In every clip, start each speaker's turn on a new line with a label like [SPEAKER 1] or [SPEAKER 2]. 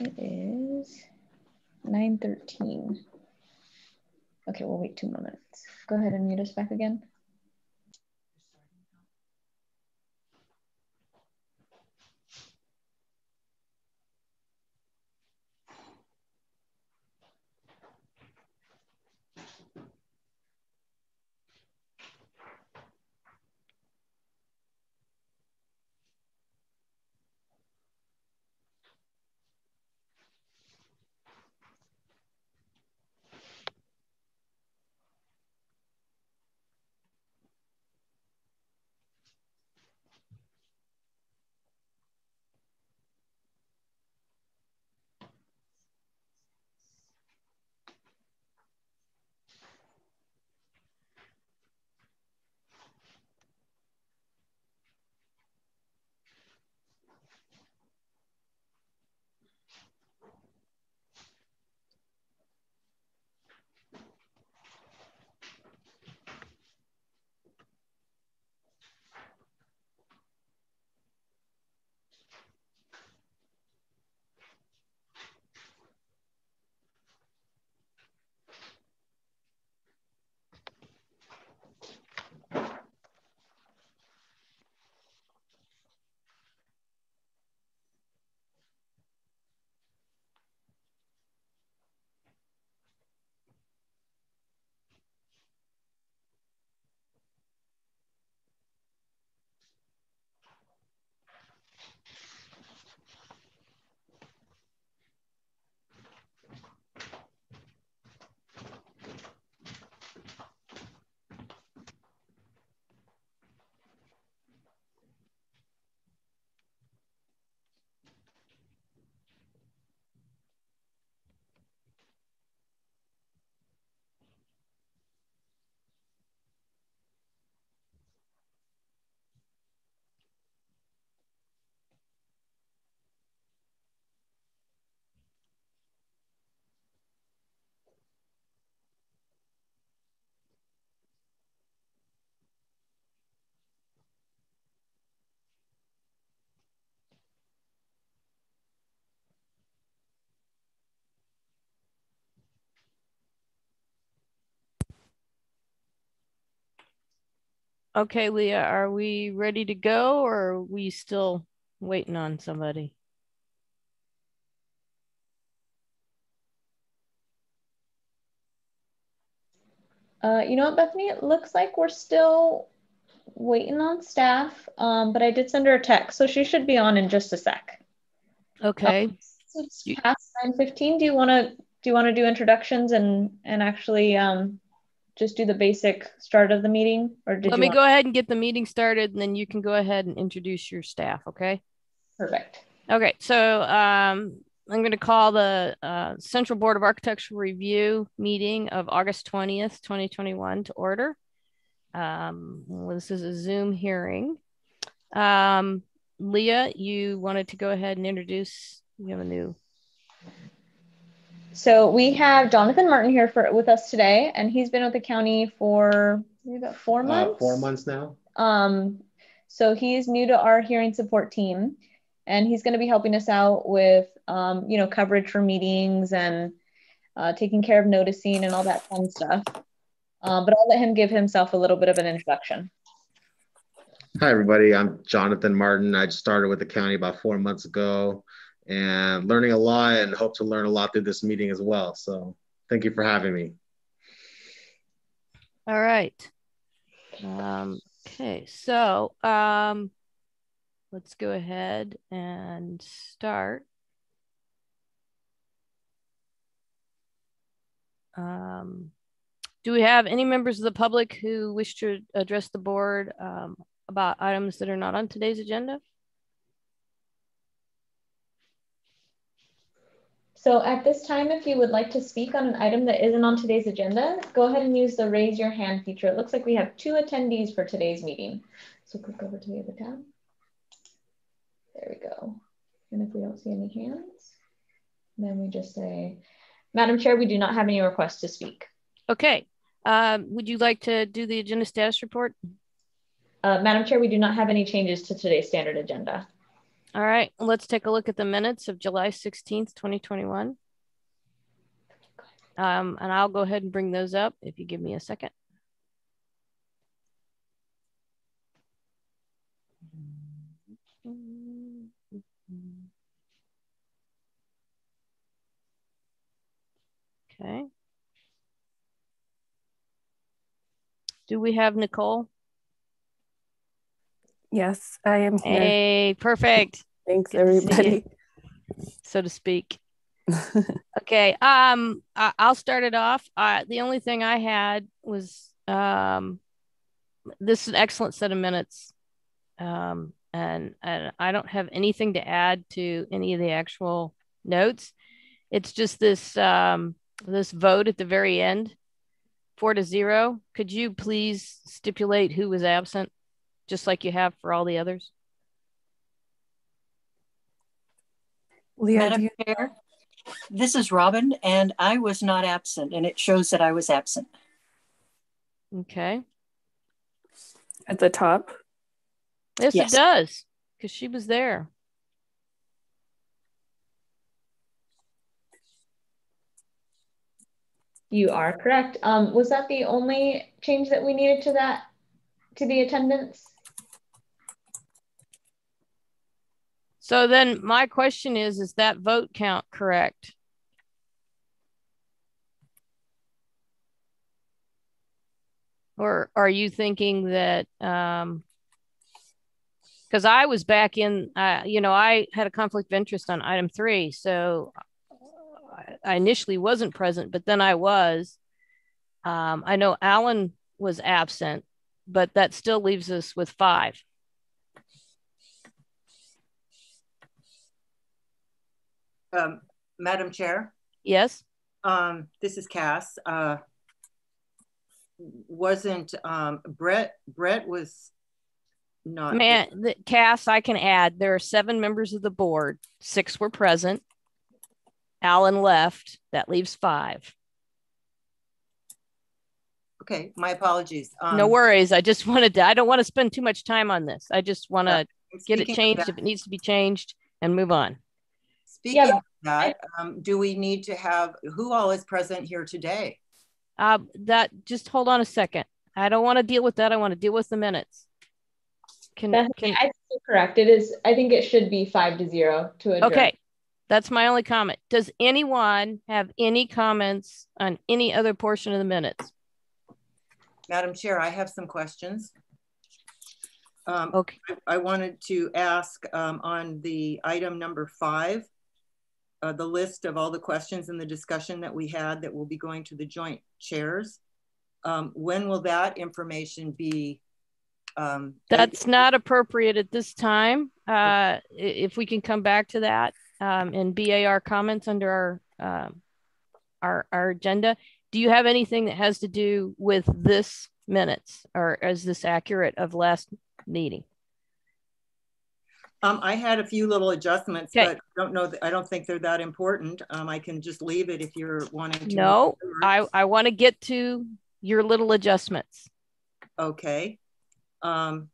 [SPEAKER 1] It is 9.13. Okay, we'll wait two more minutes. Go ahead and mute us back again.
[SPEAKER 2] Okay, Leah, are we ready to go or are we still waiting on somebody?
[SPEAKER 1] Uh, you know what, Bethany? It looks like we're still waiting on staff, um, but I did send her a text, so she should be on in just a sec.
[SPEAKER 2] Okay.
[SPEAKER 1] Um, it's past nine fifteen. Do you want to do you want to do introductions and and actually um, just do the basic start of the meeting, or did
[SPEAKER 2] Let me
[SPEAKER 1] want-
[SPEAKER 2] go ahead and get the meeting started, and then you can go ahead and introduce your staff. Okay.
[SPEAKER 1] Perfect.
[SPEAKER 2] Okay, so um, I'm going to call the uh, Central Board of Architectural Review meeting of August 20th, 2021 to order. Um, well, this is a Zoom hearing. Um, Leah, you wanted to go ahead and introduce, you have a new,
[SPEAKER 1] So we have Jonathan Martin here for with us today, and he's been with the county for about four
[SPEAKER 3] Uh,
[SPEAKER 1] months.
[SPEAKER 3] four months now.
[SPEAKER 1] Um, so he's new to our hearing support team, and he's going to be helping us out with, um, you know, coverage for meetings and uh, taking care of noticing and all that fun stuff. Um, but I'll let him give himself a little bit of an introduction.
[SPEAKER 3] Hi, everybody. I'm Jonathan Martin. I just started with the county about four months ago and learning a lot and hope to learn a lot through this meeting as well. So thank you for having me.
[SPEAKER 2] all right. Um, okay, so um, let's go ahead and start. Um, do we have any members of the public who wish to address the board um, about items that are not on today's agenda?
[SPEAKER 1] So at this time, if you would like to speak on an item that isn't on today's agenda, go ahead and use the raise your hand feature. It looks like we have two attendees for today's meeting. So click over to the other tab. There we go. And if we don't see any hands, then we just say, Madam Chair, we do not have any requests to speak.
[SPEAKER 2] Okay. Um, would you like to do the agenda status report?
[SPEAKER 1] Uh, Madam Chair, we do not have any changes to today's standard agenda.
[SPEAKER 2] All right, let's take a look at the minutes of July 16th, 2021. Um, and I'll go ahead and bring those up if you give me a second. Okay. Do we have Nicole?
[SPEAKER 4] Yes, I am here.
[SPEAKER 2] Hey, perfect.
[SPEAKER 4] Thanks,
[SPEAKER 2] Good
[SPEAKER 4] everybody.
[SPEAKER 2] So to speak. Okay. Um, I- I'll start it off. Uh, the only thing I had was um, this is an excellent set of minutes. Um, and and I don't have anything to add to any of the actual notes. It's just this um this vote at the very end, four to zero. Could you please stipulate who was absent, just like you have for all the others?
[SPEAKER 4] Leah,
[SPEAKER 5] Madam
[SPEAKER 4] you,
[SPEAKER 5] Chair, this is Robin, and I was not absent, and it shows that I was absent.
[SPEAKER 2] Okay.
[SPEAKER 4] at the top?
[SPEAKER 2] Yes,
[SPEAKER 5] Yes.
[SPEAKER 2] it does, because she was there.
[SPEAKER 1] You are correct. Um, was that the only change that we needed to that, to the attendance?
[SPEAKER 2] So then my question is, is that vote count correct? Or are you thinking that, um, because I was back in, uh, you know, I had a conflict of interest on item three, so I- initially wasn't present, but then I was. Um, I know Alan was absent, but that still leaves us with five.
[SPEAKER 6] Um, Madam Chair,
[SPEAKER 2] Yes?
[SPEAKER 6] um, this is Cass. Uh, wasn't, um, Brett, Brett was not.
[SPEAKER 2] Man, the, Cass, I can add, there are seven members of the board. Six were present. Alan left. That leaves five.
[SPEAKER 6] Okay, my apologies.
[SPEAKER 2] no
[SPEAKER 6] Um,
[SPEAKER 2] worries. I just wanted to, I don't want to spend too much time on this. I just want to get it changed if it needs to be changed and move on.
[SPEAKER 6] Speaking of that, um, do we need to have, who all is present here today?
[SPEAKER 2] Uh, that, just hold on a second. I don't want to deal with that. I want to deal with the minutes. Can,
[SPEAKER 1] That's,
[SPEAKER 2] can,
[SPEAKER 1] I think correct. It is, I think it should be five to zero to adjourn.
[SPEAKER 2] okay. That's my only comment. Does anyone have any comments on any other portion of the minutes?
[SPEAKER 6] Madam Chair, I have some questions. Um,
[SPEAKER 2] Okay.
[SPEAKER 6] I- I wanted to ask um, on the item number five, uh, the list of all the questions and the discussion that we had that will be going to the joint chairs. Um, when will that information be? Um,
[SPEAKER 2] That's not appropriate at this time. Uh, if we can come back to that, um, and BAR comments under our, um, our, our agenda. Do you have anything that has to do with this minutes or is this accurate of last meeting?
[SPEAKER 6] Um, I had a few little adjustments,
[SPEAKER 2] Okay.
[SPEAKER 6] but I don't know, that- I don't think they're that important. Um, I can just leave it if you're wanting to.
[SPEAKER 2] No. I, I want to get to your little adjustments.
[SPEAKER 6] Okay. Um,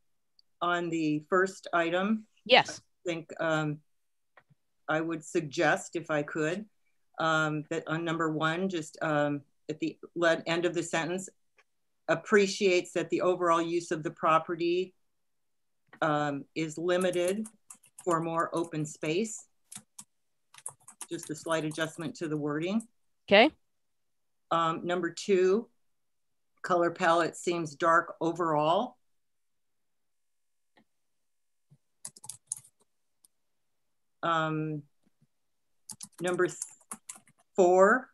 [SPEAKER 6] on the first item,
[SPEAKER 2] Yes.
[SPEAKER 6] I think um, I would suggest, if I could, um, that on number one, just um, at the end of the sentence, appreciates that the overall use of the property um, is limited for more open space. Just a slight adjustment to the wording.
[SPEAKER 2] Okay.
[SPEAKER 6] Um, number two, color palette seems dark overall. Um, number four,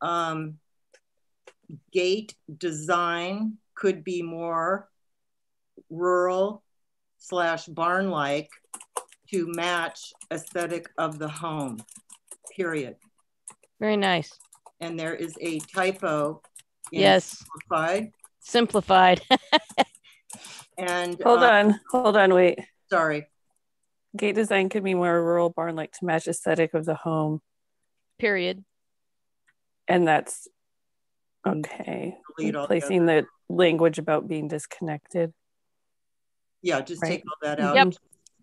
[SPEAKER 6] um, gate design could be more rural slash barn-like to match aesthetic of the home, period.
[SPEAKER 2] Very nice.
[SPEAKER 6] And there is a typo. in
[SPEAKER 2] Yes.
[SPEAKER 6] simplified.
[SPEAKER 2] Simplified.
[SPEAKER 6] And
[SPEAKER 4] Hold
[SPEAKER 6] uh,
[SPEAKER 4] on, hold on, wait.
[SPEAKER 6] Sorry.
[SPEAKER 4] Gate design could be more rural barn like to match aesthetic of the home.
[SPEAKER 2] Period.
[SPEAKER 4] And that's okay.
[SPEAKER 6] Delete
[SPEAKER 4] Placing the language about being disconnected.
[SPEAKER 6] Yeah, just
[SPEAKER 4] Right.
[SPEAKER 6] take all that out.
[SPEAKER 2] Yep.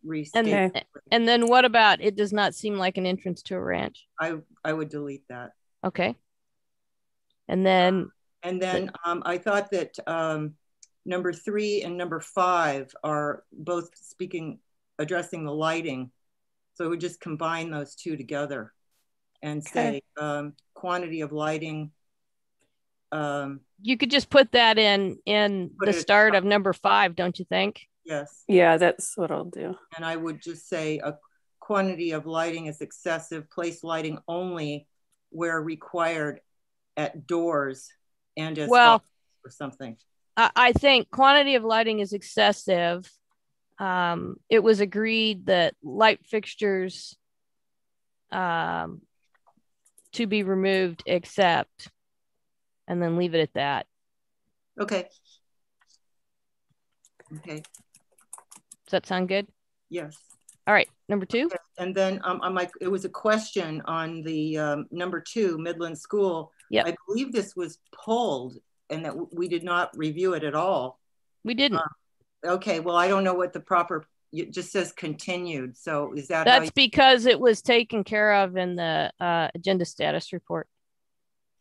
[SPEAKER 6] restate.
[SPEAKER 4] Okay.
[SPEAKER 2] And then what about it does not seem like an entrance to a ranch?
[SPEAKER 6] I, I would delete that.
[SPEAKER 2] Okay. And then
[SPEAKER 6] And then um, I thought that um, number three and number five are both speaking, addressing the lighting. So we just combine those two together and say um, quantity of lighting. Um,
[SPEAKER 2] you could just put that in in the
[SPEAKER 6] it at the
[SPEAKER 2] start of number five, don't you think?
[SPEAKER 6] Yes.
[SPEAKER 4] Yeah, that's what I'll do.
[SPEAKER 6] And I would just say a quantity of lighting is excessive, place lighting only where required at doors and as
[SPEAKER 2] Well-
[SPEAKER 6] follows or something.
[SPEAKER 2] I, I think quantity of lighting is excessive. Um, it was agreed that light fixtures um, to be removed except, and then leave it at that.
[SPEAKER 6] Okay. Okay,
[SPEAKER 2] Does that sound good?
[SPEAKER 6] yes.
[SPEAKER 2] All right, number two.
[SPEAKER 6] And then um, I'm like, it was a question on the um, number two, Midland School.
[SPEAKER 2] Yeah.
[SPEAKER 6] I believe this was pulled and that we did not review it at all.
[SPEAKER 2] We didn't.
[SPEAKER 6] Okay, well, I don't know what the proper, it just says continued. So is that
[SPEAKER 2] That's because it was taken care of in the uh, agenda status report.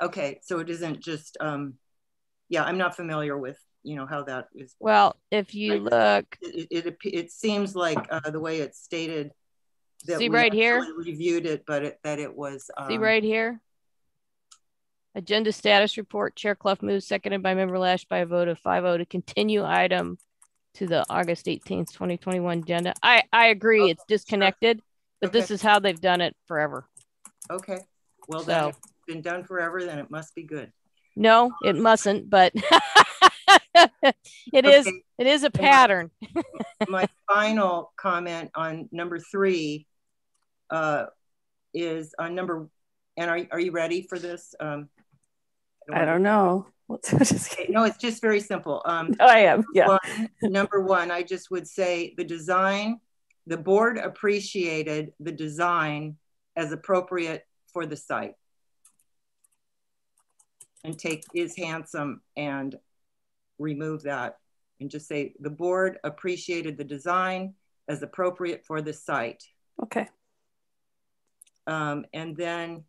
[SPEAKER 6] Okay, so it isn't just, um, yeah, I'm not familiar with, you know, how that is.
[SPEAKER 2] Well, if you look,
[SPEAKER 6] It, it, it, it seems like uh, the way it's stated. that
[SPEAKER 2] See
[SPEAKER 6] we
[SPEAKER 2] right here?
[SPEAKER 6] Reviewed it, but it, that it was.
[SPEAKER 2] see
[SPEAKER 6] um,
[SPEAKER 2] right here. Agenda status report, Chair Clough moves, seconded by Member Lash by a vote of 5-0 to continue item to the August 18th, 2021 agenda. I, I agree,
[SPEAKER 6] Okay,
[SPEAKER 2] it's disconnected, but this is how they've done it forever.
[SPEAKER 6] Okay, well, then
[SPEAKER 2] So-
[SPEAKER 6] it's been done forever, then it must be good.
[SPEAKER 2] No, it mustn't, but it is,
[SPEAKER 6] Okay,
[SPEAKER 2] it is a pattern.
[SPEAKER 6] My final comment on number three uh, is on number, and are, are you ready for this? Um,
[SPEAKER 4] I don't know. What's just
[SPEAKER 6] Okay,
[SPEAKER 4] kidding.
[SPEAKER 6] No, it's just very simple. Um,
[SPEAKER 4] Oh, I am. Yeah.
[SPEAKER 6] one, number one, I just would say the design, the board appreciated the design as appropriate for the site. And take is handsome and remove that and just say the board appreciated the design as appropriate for the site.
[SPEAKER 4] Okay.
[SPEAKER 6] Um, and then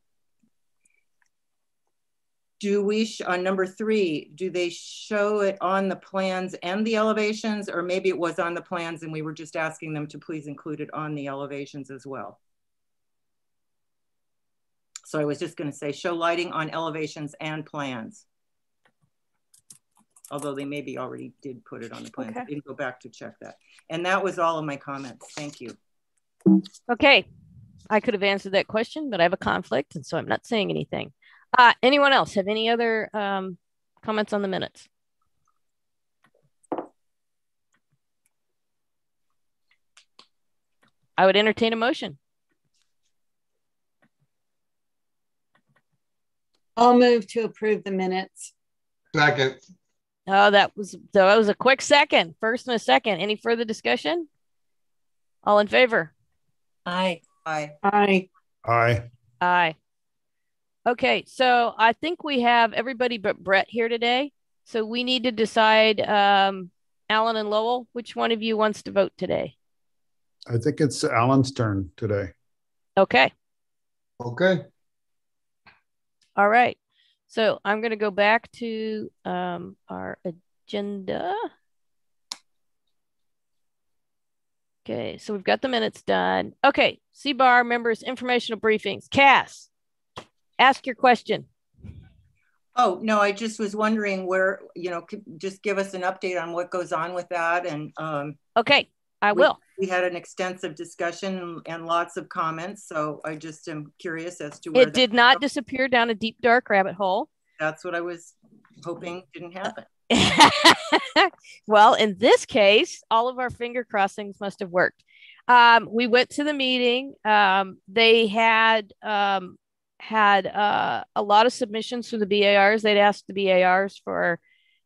[SPEAKER 6] do we, on number three, do they show it on the plans and the elevations? Or maybe it was on the plans and we were just asking them to please include it on the elevations as well. So I was just gonna say, show lighting on elevations and plans. Although they maybe already did put it on the plan.
[SPEAKER 4] Okay.
[SPEAKER 6] Didn't go back to check that. And that was all of my comments. Thank you.
[SPEAKER 2] Okay, I could have answered that question, but I have a conflict, and so I'm not saying anything. Uh, anyone else have any other um, comments on the minutes? I would entertain a motion.
[SPEAKER 7] I'll move to approve the minutes.
[SPEAKER 8] Second,
[SPEAKER 2] Oh, that was so that was a quick second. First and a second. Any further discussion? All in favor?
[SPEAKER 5] Aye.
[SPEAKER 6] Aye.
[SPEAKER 7] Aye.
[SPEAKER 8] aye.
[SPEAKER 2] Aye. Okay, so I think we have everybody but Brett here today. So we need to decide, um, Alan and Lowell, which one of you wants to vote today?
[SPEAKER 9] I think it's Alan's turn today.
[SPEAKER 2] Okay,
[SPEAKER 8] Okay,
[SPEAKER 2] all right. So I'm going to go back to um, our agenda. Okay, so we've got the minutes done. Okay, C-Bar members, informational briefings. Cass, ask your question.
[SPEAKER 6] Oh, no, I just was wondering where, you know, could just give us an update on what goes on with that. And um,
[SPEAKER 2] Okay, I will.
[SPEAKER 6] we had an extensive discussion and lots of comments. So I just am curious as to where
[SPEAKER 2] It did not disappear down a deep, dark rabbit hole.
[SPEAKER 6] that's what I was hoping didn't happen.
[SPEAKER 2] well, in this case, all of our finger crossings must have worked. Um, we went to the meeting. Um, they had um, had uh, a lot of submissions from the BARs. They'd asked the BARs for,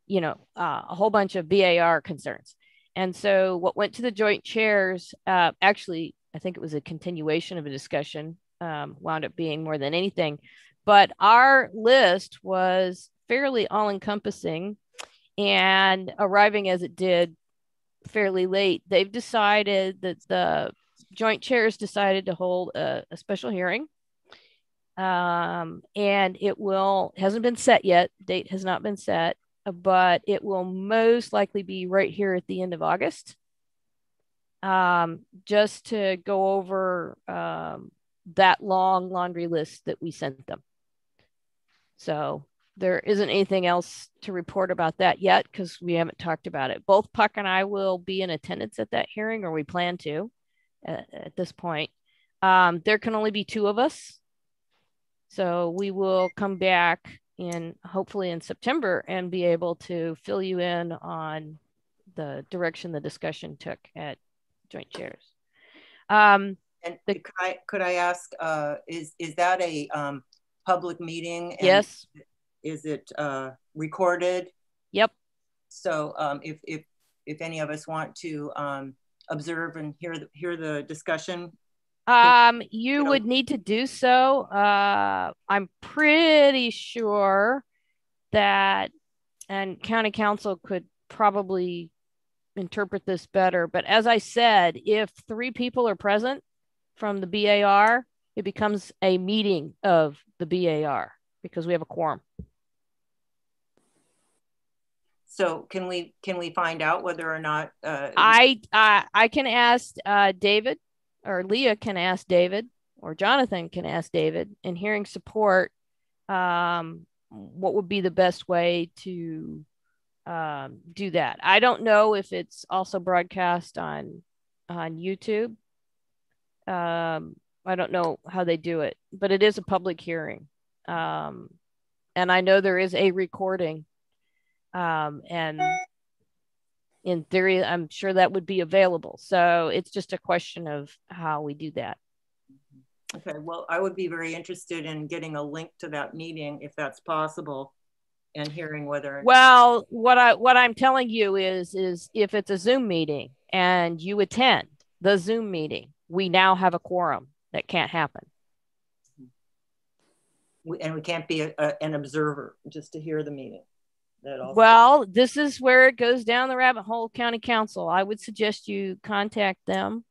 [SPEAKER 2] you know, uh, a whole bunch of BAR concerns. And so, what went to the joint chairs, uh, actually, I think it was a continuation of a discussion, um, wound up being more than anything. But our list was fairly all encompassing and arriving as it did fairly late. They've decided that the joint chairs decided to hold a, a special hearing. Um, and it will hasn't been set yet. Date has not been set, but it will most likely be right here at the end of August. Um, just to go over um, that long laundry list that we sent them. So there isn't anything else to report about that yet because we haven't talked about it. Both Puck and I will be in attendance at that hearing, or we plan to at, at this point. Um, there can only be two of us. So we will come back in hopefully in September and be able to fill you in on the direction the discussion took at joint chairs. Um,
[SPEAKER 6] And could I, could I ask, uh, is, is that a um, public meeting? and
[SPEAKER 2] yes,
[SPEAKER 6] Is it uh, recorded?
[SPEAKER 2] yep.
[SPEAKER 6] So um, if, if, if any of us want to um, observe and hear, the hear the discussion,
[SPEAKER 2] Um, you would need to do so. Uh, I'm pretty sure that, and county counsel could probably interpret this better. But as I said, if three people are present from the BAR, it becomes a meeting of the BAR because we have a quorum.
[SPEAKER 6] so can we, can we find out whether or not? uh,
[SPEAKER 2] I I I can ask uh, David, or Leah can ask David, or Jonathan can ask David. In hearing support, um, what would be the best way to um, do that? I don't know if it's also broadcast on on YouTube. Um, I don't know how they do it, but it is a public hearing, um, and I know there is a recording, um, and in theory, I'm sure that would be available. So it's just a question of how we do that.
[SPEAKER 6] Okay, well, I would be very interested in getting a link to that meeting if that's possible and hearing whether.
[SPEAKER 2] Well, what I what I'm telling you is is if it's a Zoom meeting and you attend the Zoom meeting, we now have a quorum. That can't happen.
[SPEAKER 6] we- And we can't be a, a- an observer just to hear the meeting.
[SPEAKER 2] Well, this is where it goes down the rabbit hole. County Counsel. I would suggest you contact them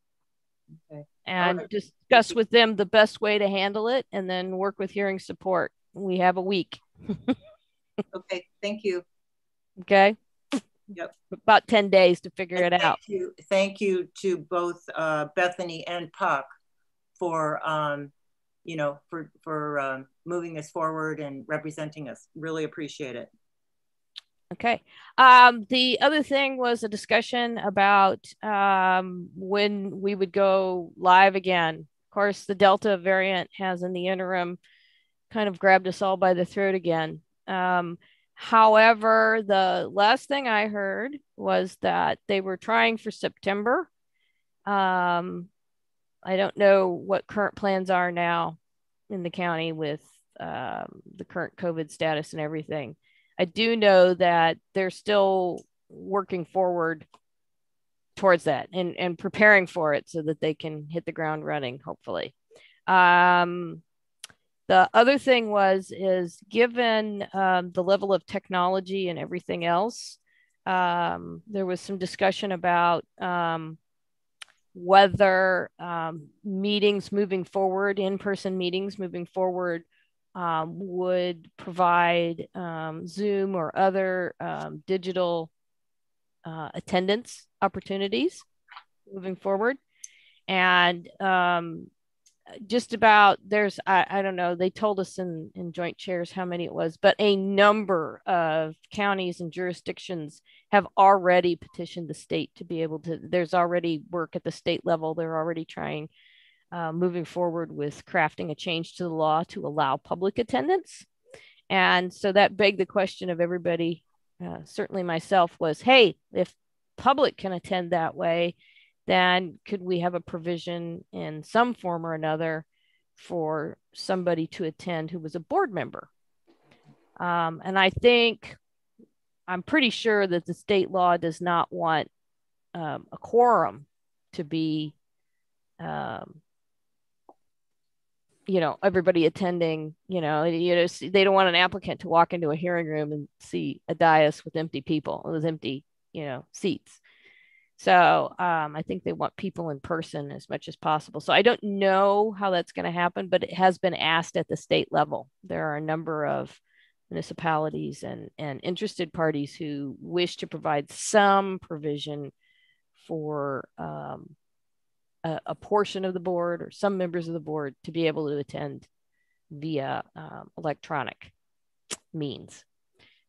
[SPEAKER 6] Okay.
[SPEAKER 2] and
[SPEAKER 6] right.
[SPEAKER 2] discuss with them the best way to handle it, and then work with hearing support. We have a week.
[SPEAKER 6] Okay, thank you.
[SPEAKER 2] Okay.
[SPEAKER 6] Yep.
[SPEAKER 2] About 10 days to figure
[SPEAKER 6] And
[SPEAKER 2] it out.
[SPEAKER 6] Thank you, thank you to both uh, Bethany and Puck for, um, you know, for, for um, moving this forward and representing us. Really appreciate it.
[SPEAKER 2] Okay. Um, the other thing was a discussion about um, when we would go live again. Of course, the Delta variant has in the interim kind of grabbed us all by the throat again. Um, however, the last thing I heard was that they were trying for September. Um, I don't know what current plans are now in the county with um, the current COVID status and everything. I do know that they're still working forward towards that and, and preparing for it so that they can hit the ground running, hopefully. Um, the other thing was is given um, the level of technology and everything else, um, there was some discussion about um, whether um, meetings moving forward, in-person meetings moving forward, um, would provide um, Zoom or other um, digital uh, attendance opportunities moving forward. And um, just about there's, I, I don't know, they told us in, in joint chairs how many it was, but a number of counties and jurisdictions have already petitioned the state to be able to, there's already work at the state level. They're already trying uh, moving forward with crafting a change to the law to allow public attendance. And so that begged the question of everybody, uh, certainly myself, was hey, if public can attend that way, then could we have a provision in some form or another for somebody to attend who was a board member? Um, and I think I'm pretty sure that the state law does not want um, a quorum to be um, you know everybody attending you know you know they don't want an applicant to walk into a hearing room and see a dais with empty people with empty you know seats So um, I think they want people in person as much as possible. So I don't know how that's going to happen, but it has been asked at the state level. There are a number of municipalities and, and interested parties who wish to provide some provision for um, a, a, portion of the board or some members of the board to be able to attend via um, electronic means.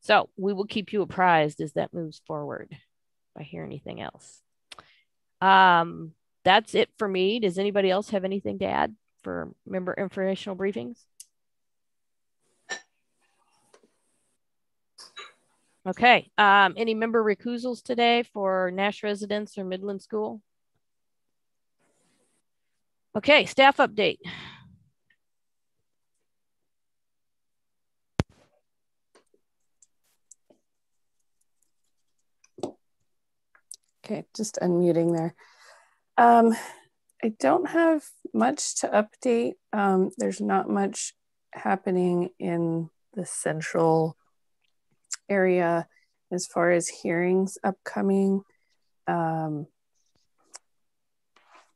[SPEAKER 2] So we will keep you apprised as that moves forward. If I hear anything else. Um, that's it for me. Does anybody else have anything to add for member informational briefings? Okay. Um, any member recusals today for Nash residence or Midland School? Okay, staff update.
[SPEAKER 4] Okay, just unmuting there. Um, I don't have much to update. Um, there's not much happening in the central area as far as hearings upcoming. Um,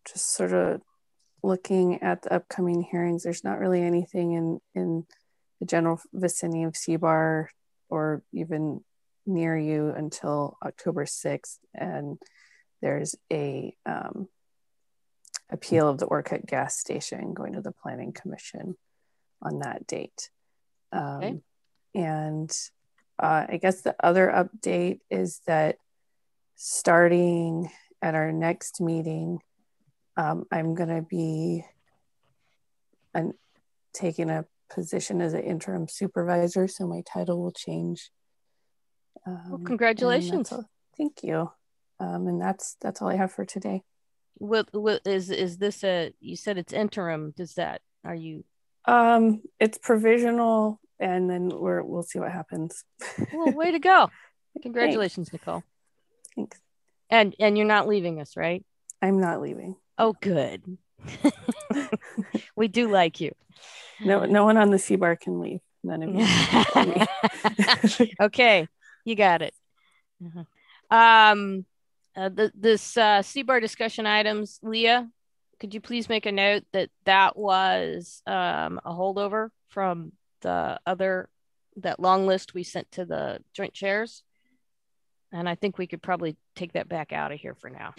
[SPEAKER 4] just sort of looking at the upcoming hearings, there's not really anything in, in the general vicinity of CBAR or even near you until October 6th. And there's a um, appeal of the Orcutt gas station going to the Planning Commission on that date. Um, okay. And uh, I guess the other update is that starting at our next meeting, um, I'm going to be an, taking a position as an interim supervisor, so my title will change
[SPEAKER 2] um, well, congratulations.
[SPEAKER 4] All, thank you. Um, and that's that's all I have for today.
[SPEAKER 2] What, what is is this a? You said it's interim. Does that are you?
[SPEAKER 4] Um, it's provisional, and then we're we'll see what happens.
[SPEAKER 2] well, way to go! Congratulations,
[SPEAKER 4] Thanks.
[SPEAKER 2] Nicole.
[SPEAKER 4] Thanks.
[SPEAKER 2] And and you're not leaving us, right?
[SPEAKER 4] I'm not leaving.
[SPEAKER 2] Oh, good. we do like you.
[SPEAKER 4] No, no one on the CBAR can leave. None of
[SPEAKER 2] you. okay. You got it. Mm-hmm. Um, uh, the, this uh, CBAR discussion items, Leah, could you please make a note that that was um, a holdover from the other, that long list we sent to the joint chairs? And I think we could probably take that back out of here for now.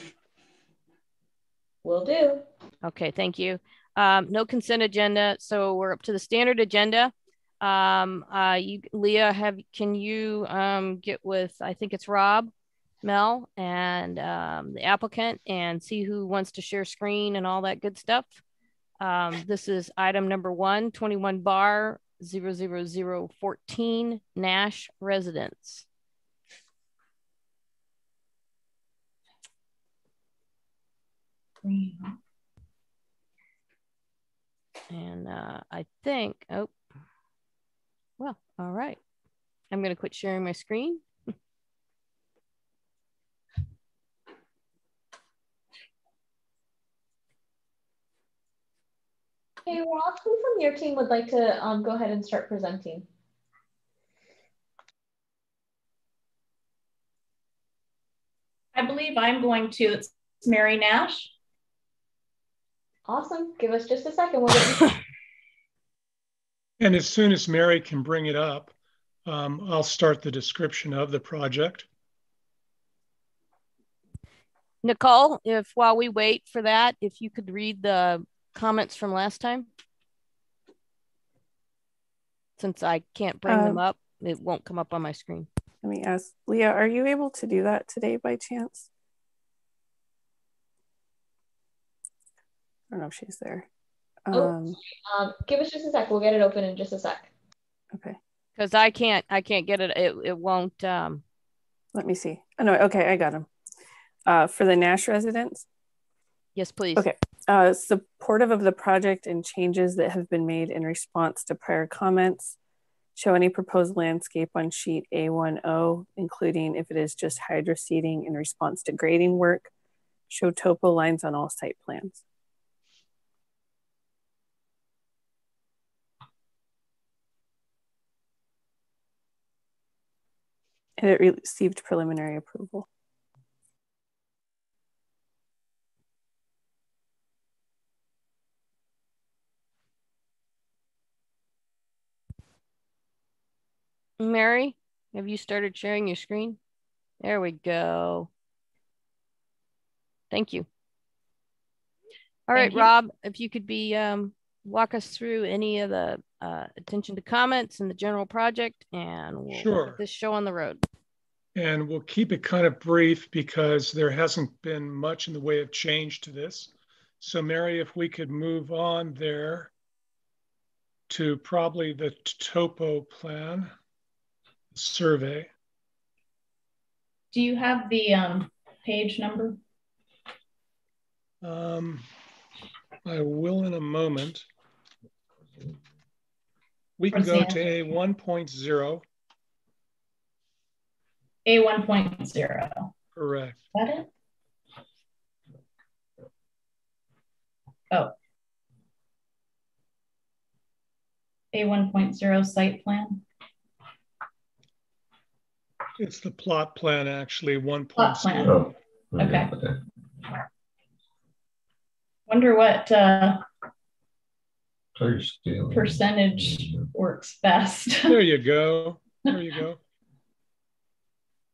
[SPEAKER 1] Will do.
[SPEAKER 2] Okay, thank you. Um, no consent agenda. So we're up to the standard agenda. Um, uh, you, Leah, have can you um, get with I think it's Rob, Mel, and um, the applicant and see who wants to share screen and all that good stuff. Um, this is item number one, 21 bar 00014 Nash residence. And uh, I think, oh, well, all right. I'm going to quit sharing my screen.
[SPEAKER 1] Hey, Rob, who from your team would like to um, go ahead and start presenting?
[SPEAKER 10] I believe I'm going to. It's Mary Nash.
[SPEAKER 1] Awesome. Give us just a second. We'll
[SPEAKER 11] And as soon as Mary can bring it up, um, I'll start the description of the project.
[SPEAKER 2] Nicole, if while we wait for that, if you could read the comments from last time. Since I can't bring um, them up, it won't come up on my screen.
[SPEAKER 4] Let me ask, Leah, are you able to do that today by chance? I don't know if she's there.
[SPEAKER 1] Oh, um, um, give us just a sec. We'll get it open in just a sec.
[SPEAKER 4] Okay.
[SPEAKER 2] Because I can't, I can't get it. It, it won't. Um...
[SPEAKER 4] Let me see. Oh no. Okay, I got him. Uh, for the Nash residence.
[SPEAKER 2] Yes, please.
[SPEAKER 4] Okay. Uh, supportive of the project and changes that have been made in response to prior comments. Show any proposed landscape on sheet A10, including if it is just hydroseeding in response to grading work. Show topo lines on all site plans. and it received preliminary approval.
[SPEAKER 2] Mary, have you started sharing your screen? There we go. Thank you. All
[SPEAKER 10] Thank right, you.
[SPEAKER 2] Rob, if you could be um, walk us through any of the uh, attention to comments and the general project, and we'll
[SPEAKER 11] sure.
[SPEAKER 2] get this show on the road
[SPEAKER 11] and we'll keep it kind of brief because there hasn't been much in the way of change to this. So Mary, if we could move on there to probably the topo plan survey.
[SPEAKER 10] Do you have the um, page number?
[SPEAKER 11] Um, I will in a moment. We can go to
[SPEAKER 10] A1.0 a1.0. Correct. Is that it? Oh. A1.0 site plan.
[SPEAKER 11] It's the plot plan, actually, 1.0.
[SPEAKER 10] plot
[SPEAKER 8] oh,
[SPEAKER 10] Okay. okay. Wonder what uh, percentage works best.
[SPEAKER 11] there you go. There you go.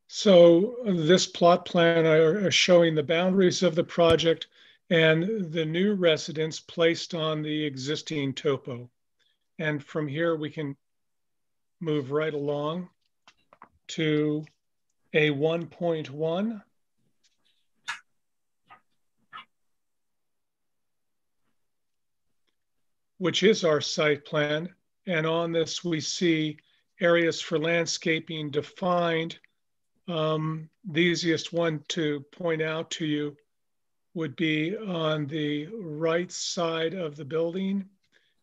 [SPEAKER 11] So uh, this plot plan are showing the boundaries of the project and the new residence placed on the existing topo. And from here, we can move right along to a 1.1. which is our site plan. And on this, we see areas for landscaping defined. Um, the easiest one to point out to you would be on the right side of the building.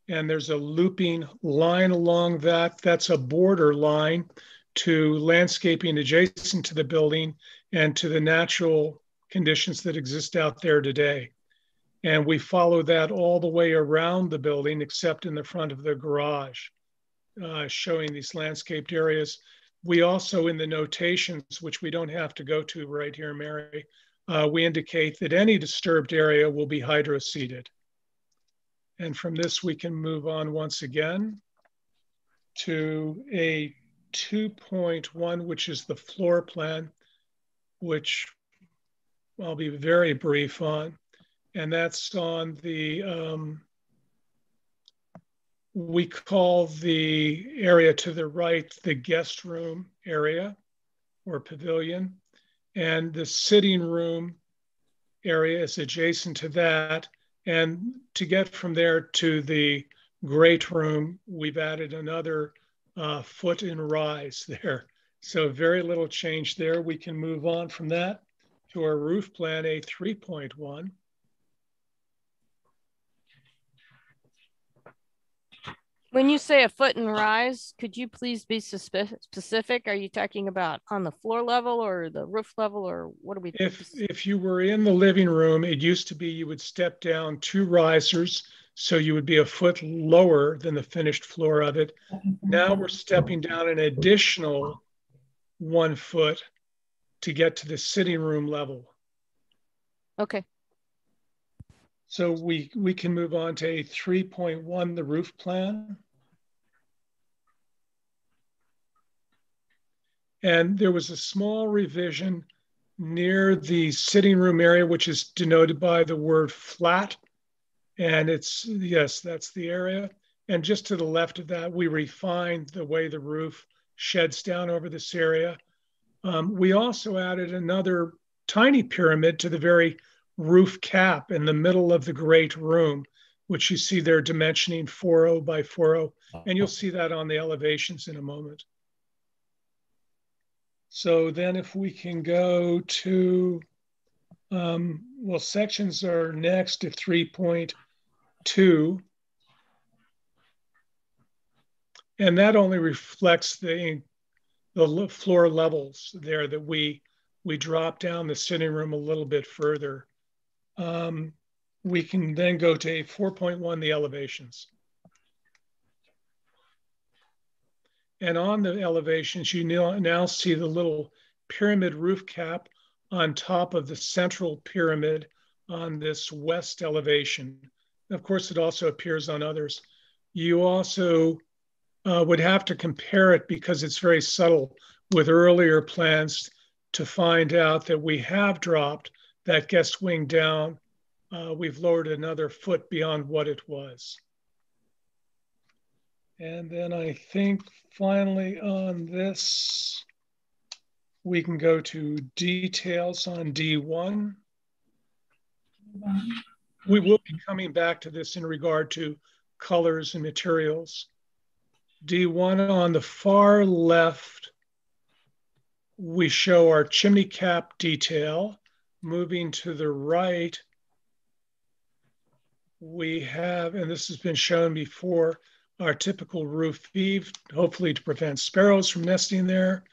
[SPEAKER 11] And there's a looping line along that. That's a border line to landscaping adjacent to the building and to the natural conditions that exist out there today. And we follow that all the way around the building, except in the front of the garage, uh, showing these landscaped areas. We also, in the notations, which we don't have to go to right here, Mary, uh, we indicate that any disturbed area will be hydroseeded. And from this, we can move on once again to a 2.1, which is the floor plan, which I'll be very brief on and that's on the, um, we call the area to the right the guest room area or pavilion. And the sitting room area is adjacent to that. And to get from there to the great room, we've added another uh, foot in rise there. So very little change there. We can move on from that to our roof plan A3.1.
[SPEAKER 2] When you say a foot and rise, could you please be specific? Are you talking about on the floor level or the roof level or what are we?
[SPEAKER 11] If, if you were in the living room, it used to be you would step down two risers. So you would be a foot lower than the finished floor of it. Now we're stepping down an additional one foot to get to the sitting room level.
[SPEAKER 2] Okay.
[SPEAKER 11] So we, we can move on to a 3.1, the roof plan. And there was a small revision near the sitting room area, which is denoted by the word flat. And it's, yes, that's the area. And just to the left of that, we refined the way the roof sheds down over this area. Um, we also added another tiny pyramid to the very roof cap in the middle of the great room, which you see there dimensioning 40 by 40. And you'll see that on the elevations in a moment. So then if we can go to, um, well, sections are next to 3.2. And that only reflects the, the floor levels there that we, we drop down the sitting room a little bit further. Um, we can then go to 4.1, the elevations. And on the elevations, you now see the little pyramid roof cap on top of the central pyramid on this west elevation. Of course, it also appears on others. You also uh, would have to compare it because it's very subtle with earlier plans to find out that we have dropped that guest wing down. Uh, we've lowered another foot beyond what it was. And then I think finally on this, we can go to details on D1. We will be coming back to this in regard to colors and materials. D1 on the far left, we show our chimney cap detail. Moving to the right, we have, and this has been shown before, our typical roof eave, hopefully to prevent sparrows from nesting there.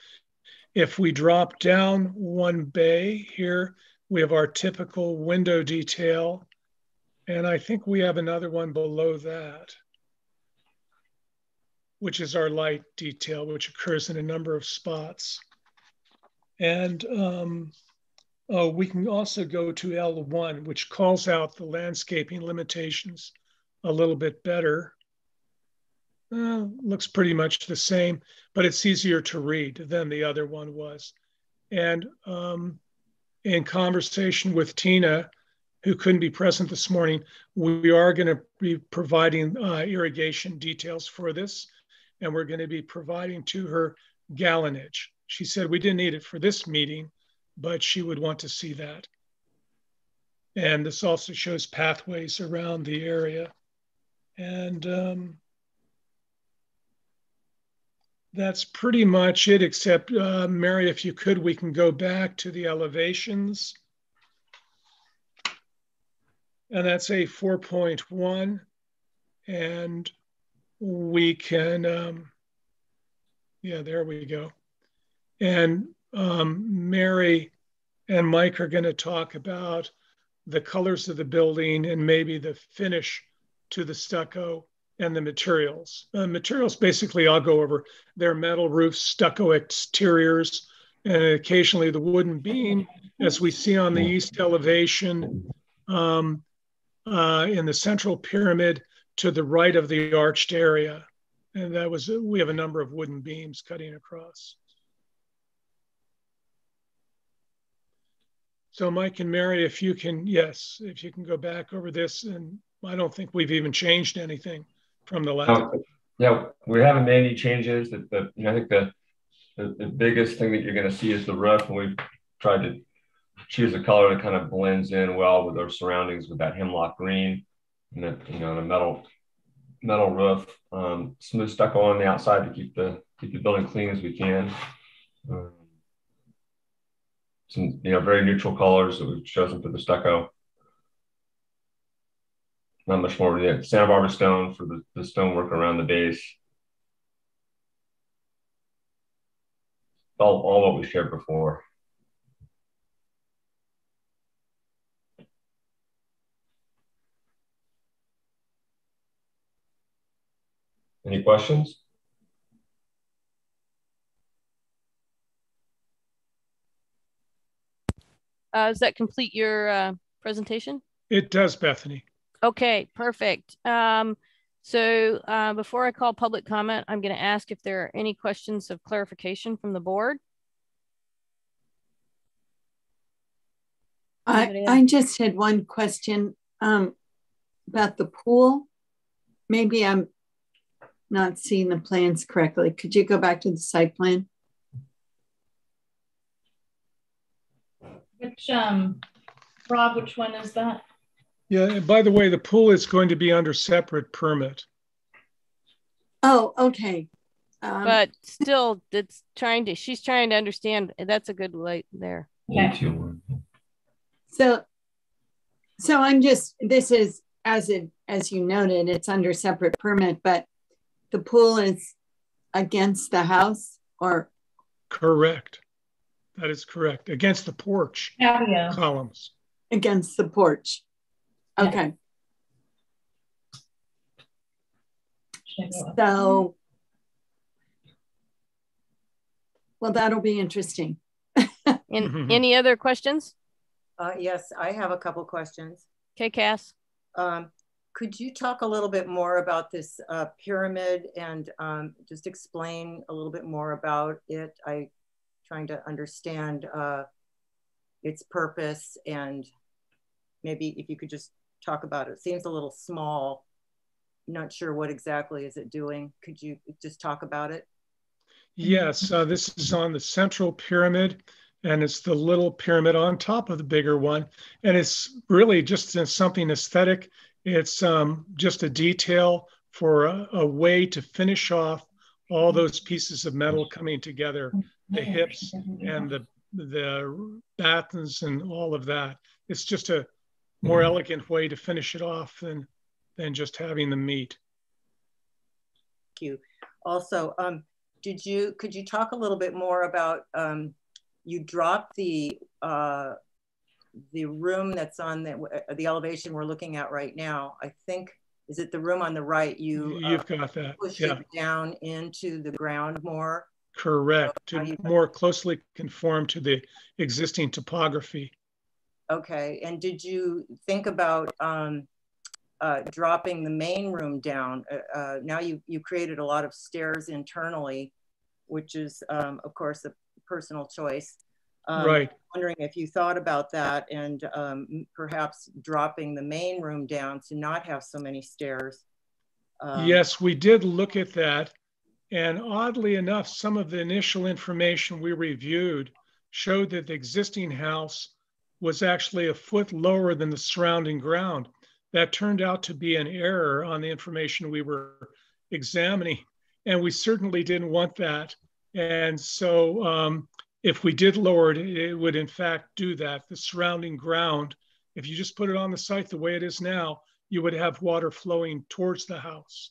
[SPEAKER 11] If we drop down one bay here, we have our typical window detail. And I think we have another one below that, which is our light detail, which occurs in a number of spots. And um, uh, we can also go to L1, which calls out the landscaping limitations a little bit better. Uh, looks pretty much the same, but it's easier to read than the other one was. And um, in conversation with Tina, who couldn't be present this morning, we are going to be providing uh, irrigation details for this, and we're going to be providing to her gallonage. She said we didn't need it for this meeting, but she would want to see that. And this also shows pathways around the area. And um, that's pretty much it, except uh, Mary, if you could, we can go back to the elevations. And that's a 4.1. And we can, um, yeah, there we go. And um, Mary and Mike are going to talk about the colors of the building and maybe the finish to the stucco and the materials. Uh, materials basically I'll go over their metal roofs, stucco exteriors, and occasionally the wooden beam, as we see on the east elevation um, uh, in the central pyramid to the right of the arched area. And that was, we have a number of wooden beams cutting across. So Mike and Mary, if you can, yes, if you can go back over this, and I don't think we've even changed anything from the last.
[SPEAKER 12] Yeah, we haven't made any changes. The, the you know, I think the, the, the biggest thing that you're going to see is the roof, and we've tried to choose a color that kind of blends in well with our surroundings with that hemlock green, and the, you know the metal metal roof, um, smooth stucco on the outside to keep the keep the building clean as we can. Um, some you know very neutral colors that we've chosen for the stucco not much more. Yeah, Santa Barbara stone for the, the stonework around the base. All, all what we shared before. Any questions?
[SPEAKER 2] Uh, does that complete your uh, presentation?
[SPEAKER 11] It does, Bethany.
[SPEAKER 2] Okay, perfect. Um, so uh, before I call public comment, I'm going to ask if there are any questions of clarification from the board.
[SPEAKER 7] I, I just had one question um, about the pool. Maybe I'm not seeing the plans correctly. Could you go back to the site plan?
[SPEAKER 10] Which, um, Rob, which one is that?
[SPEAKER 11] Yeah, and by the way, the pool is going to be under separate permit.
[SPEAKER 7] Oh, okay. Um,
[SPEAKER 2] but still, it's trying to, she's trying to understand. That's a good light there.
[SPEAKER 7] Yeah. So, so I'm just, this is, as it, as you noted, it's under separate permit, but the pool is against the house or?
[SPEAKER 11] Correct. That is correct. Against the porch
[SPEAKER 10] Patio.
[SPEAKER 11] columns.
[SPEAKER 7] Against the porch. Okay. So, well, that'll be interesting.
[SPEAKER 2] In, any other questions?
[SPEAKER 6] Uh, yes, I have a couple questions.
[SPEAKER 2] Okay, Cass.
[SPEAKER 6] Um, could you talk a little bit more about this uh, pyramid and um, just explain a little bit more about it? I trying to understand uh, its purpose and maybe if you could just talk about it. It seems a little small. Not sure what exactly is it doing. Could you just talk about it?
[SPEAKER 11] Yes, uh, this is on the central pyramid and it's the little pyramid on top of the bigger one. And it's really just something aesthetic. It's um, just a detail for a, a, way to finish off all those pieces of metal coming together, the hips and the the battens and all of that. It's just a more elegant way to finish it off than than just having the meat.
[SPEAKER 6] Thank you. Also, um, did you could you talk a little bit more about um, you dropped the uh, the room that's on the uh, the elevation we're looking at right now. I think is it the room on the right? You
[SPEAKER 11] you've uh, got that.
[SPEAKER 6] Push yeah. it down into the ground more.
[SPEAKER 11] Correct. So to more closely conform to the existing topography.
[SPEAKER 6] Okay. And did you think about um, uh, dropping the main room down? Uh, uh, now you you created a lot of stairs internally, which is um, of course a personal choice.
[SPEAKER 11] Um, right.
[SPEAKER 6] Wondering if you thought about that and um, perhaps dropping the main room down to not have so many stairs.
[SPEAKER 11] Um, yes, we did look at that. And oddly enough, some of the initial information we reviewed showed that the existing house was actually a foot lower than the surrounding ground. That turned out to be an error on the information we were examining. And we certainly didn't want that. And so um, if we did lower it, it would in fact do that. The surrounding ground, if you just put it on the site the way it is now, you would have water flowing towards the house.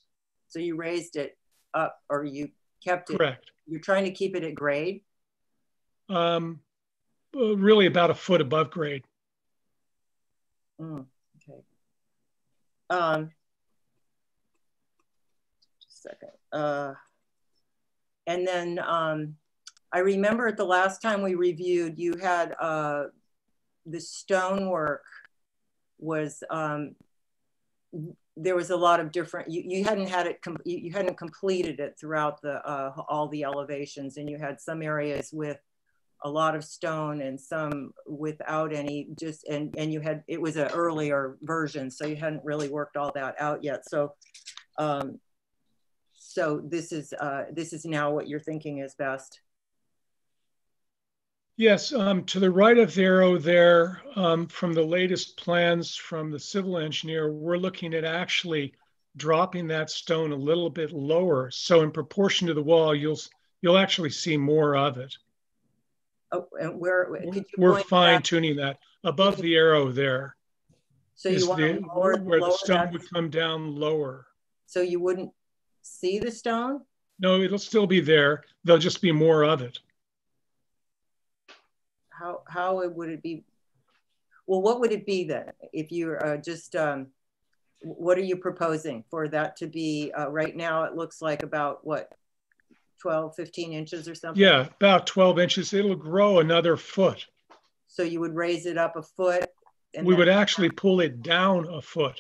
[SPEAKER 6] So you raised it up or you kept it?
[SPEAKER 11] Correct.
[SPEAKER 6] You're trying to keep it at grade?
[SPEAKER 11] Um, really about a foot above grade.
[SPEAKER 6] Mm, okay. Um, just a second. Uh, and then um, I remember at the last time we reviewed, you had uh, the stonework was um, there was a lot of different. You, you hadn't had it. you hadn't completed it throughout the uh, all the elevations, and you had some areas with a lot of stone and some without any. Just and and you had it was an earlier version, so you hadn't really worked all that out yet. So. Um, so this is uh, this is now what you're thinking is best.
[SPEAKER 11] Yes, um, to the right of the arrow there, um, from the latest plans from the civil engineer, we're looking at actually dropping that stone a little bit lower. So in proportion to the wall, you'll you'll actually see more of it.
[SPEAKER 6] Oh, and where
[SPEAKER 11] we're fine tuning that above the arrow there.
[SPEAKER 6] So you want the, lower,
[SPEAKER 11] where
[SPEAKER 6] lower
[SPEAKER 11] the stone would come down lower.
[SPEAKER 6] So you wouldn't see the stone?
[SPEAKER 11] No, it'll still be there. There'll just be more of it
[SPEAKER 6] how how would it be? Well, what would it be then if you're uh, just um, what are you proposing for that to be? Uh, right now, it looks like about what 12, 15 inches or something.
[SPEAKER 11] Yeah, about 12 inches. It'll grow another foot.
[SPEAKER 6] So you would raise it up a foot.
[SPEAKER 11] we would actually pull it down a foot.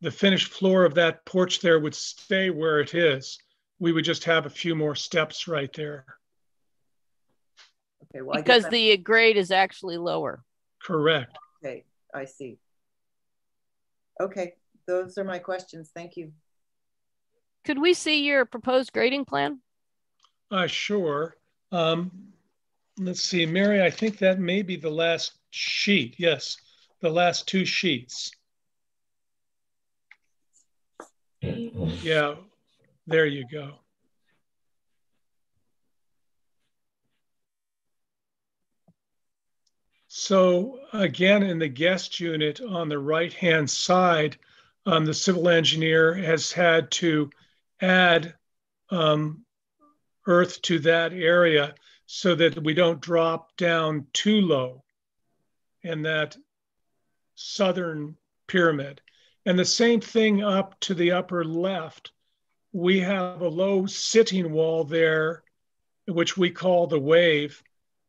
[SPEAKER 11] The finished floor of that porch there would stay where it is. We would just have a few more steps right there.
[SPEAKER 6] Okay, well,
[SPEAKER 2] because the grade is actually lower.
[SPEAKER 11] Correct.
[SPEAKER 6] Okay, I see. Okay, those are my questions. Thank you.
[SPEAKER 2] Could we see your proposed grading plan?
[SPEAKER 11] Uh, sure. Um, let's see, Mary, I think that may be the last sheet. Yes, the last two sheets. Yeah, there you go. So again, in the guest unit on the right-hand side, um, the civil engineer has had to add um, earth to that area so that we don't drop down too low in that southern pyramid. And the same thing up to the upper left. We have a low sitting wall there, which we call the wave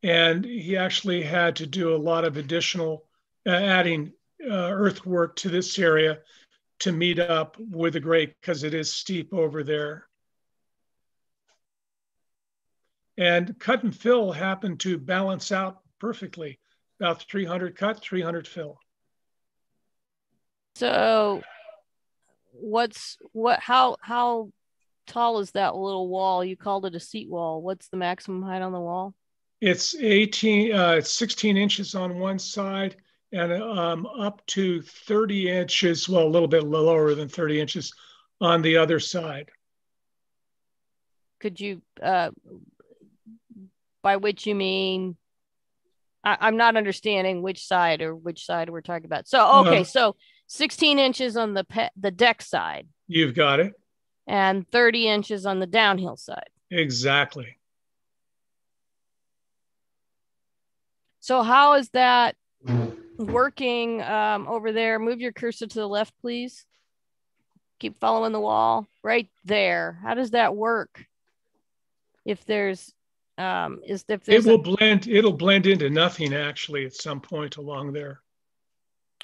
[SPEAKER 11] and he actually had to do a lot of additional uh, adding uh, earthwork to this area to meet up with the grade because it is steep over there. And cut and fill happened to balance out perfectly. About 300 cut, 300 fill.
[SPEAKER 2] So what's what how how tall is that little wall? You called it a seat wall. What's the maximum height on the wall?
[SPEAKER 11] It's 18, uh, it's 16 inches on one side and um, up to 30 inches, well, a little bit lower than 30 inches on the other side.
[SPEAKER 2] Could you, uh, by which you mean, I, am not understanding which side or which side we're talking about. So, okay, uh, so 16 inches on the pe- the deck side.
[SPEAKER 11] You've got it.
[SPEAKER 2] And 30 inches on the downhill side.
[SPEAKER 11] Exactly.
[SPEAKER 2] So how is that working um, over there? Move your cursor to the left, please. Keep following the wall right there. How does that work? If there's um, is if
[SPEAKER 11] it will a... blend, it'll blend into nothing actually at some point along there.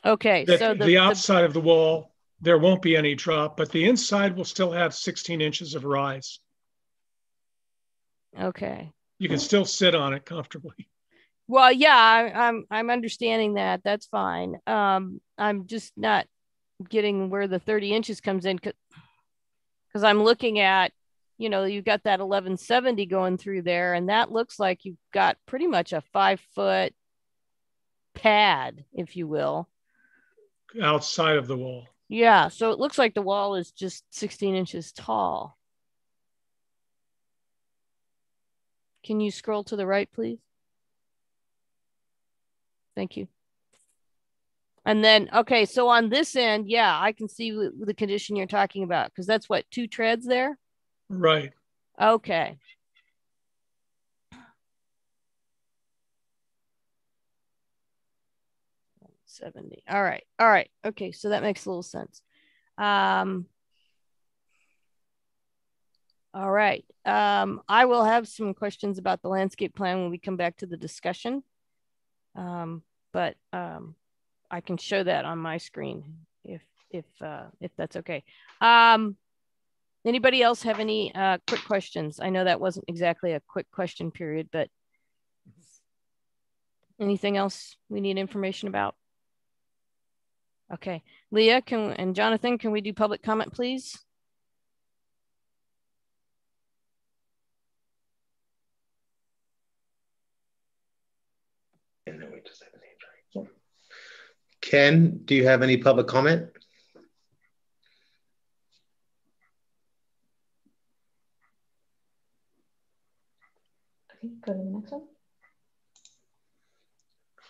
[SPEAKER 2] Okay,
[SPEAKER 11] the, so the, the outside the... of the wall there won't be any drop, but the inside will still have 16 inches of rise.
[SPEAKER 2] Okay.
[SPEAKER 11] You can still sit on it comfortably.
[SPEAKER 2] Well, yeah, I, I'm I'm understanding that. That's fine. Um, I'm just not getting where the 30 inches comes in because I'm looking at, you know, you've got that 1170 going through there, and that looks like you've got pretty much a five foot pad, if you will,
[SPEAKER 11] outside of the wall.
[SPEAKER 2] Yeah, so it looks like the wall is just 16 inches tall. Can you scroll to the right, please? Thank you. And then, okay, so on this end, yeah, I can see the condition you're talking about because that's what two treads there.
[SPEAKER 11] Right.
[SPEAKER 2] Okay. Seventy. All right. All right. Okay. So that makes a little sense. Um, all right. Um, I will have some questions about the landscape plan when we come back to the discussion. Um, but um, I can show that on my screen if if uh, if that's okay. Um, anybody else have any uh, quick questions? I know that wasn't exactly a quick question period, but anything else we need information about? Okay, Leah can and Jonathan, can we do public comment, please?
[SPEAKER 3] Ken, do you have any public comment?
[SPEAKER 1] Okay, go to the next one.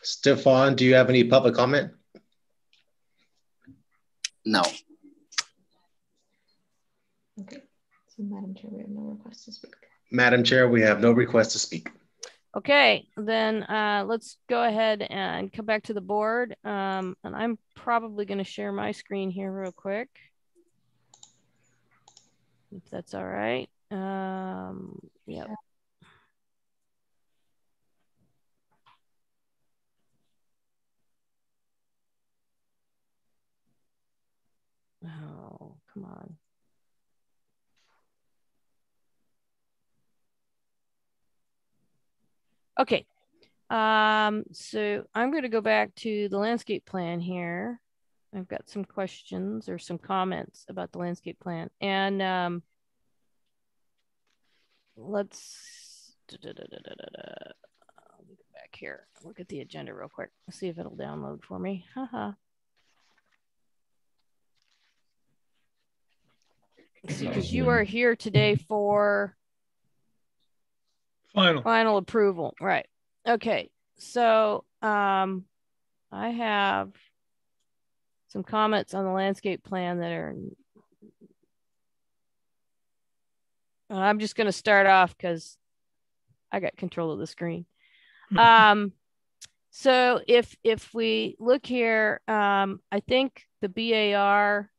[SPEAKER 3] Stefan, do you have any public comment?
[SPEAKER 13] No.
[SPEAKER 1] Okay, so Madam Chair, we have no request to speak.
[SPEAKER 3] Madam Chair, we have no request to speak.
[SPEAKER 2] Okay, then uh, let's go ahead and come back to the board. Um, and I'm probably going to share my screen here real quick. If that's all right. Um, yep. Oh, come on. Okay. Um, so I'm going to go back to the landscape plan here. I've got some questions or some comments about the landscape plan. And um, let's da, da, da, go back here. Look at the agenda real quick. See if it'll download for me. Haha. Because you are here today for
[SPEAKER 11] Final.
[SPEAKER 2] Final approval. Right. Okay. So um, I have some comments on the landscape plan that are. I'm just going to start off because I got control of the screen. um, so if if we look here, um, I think the BAR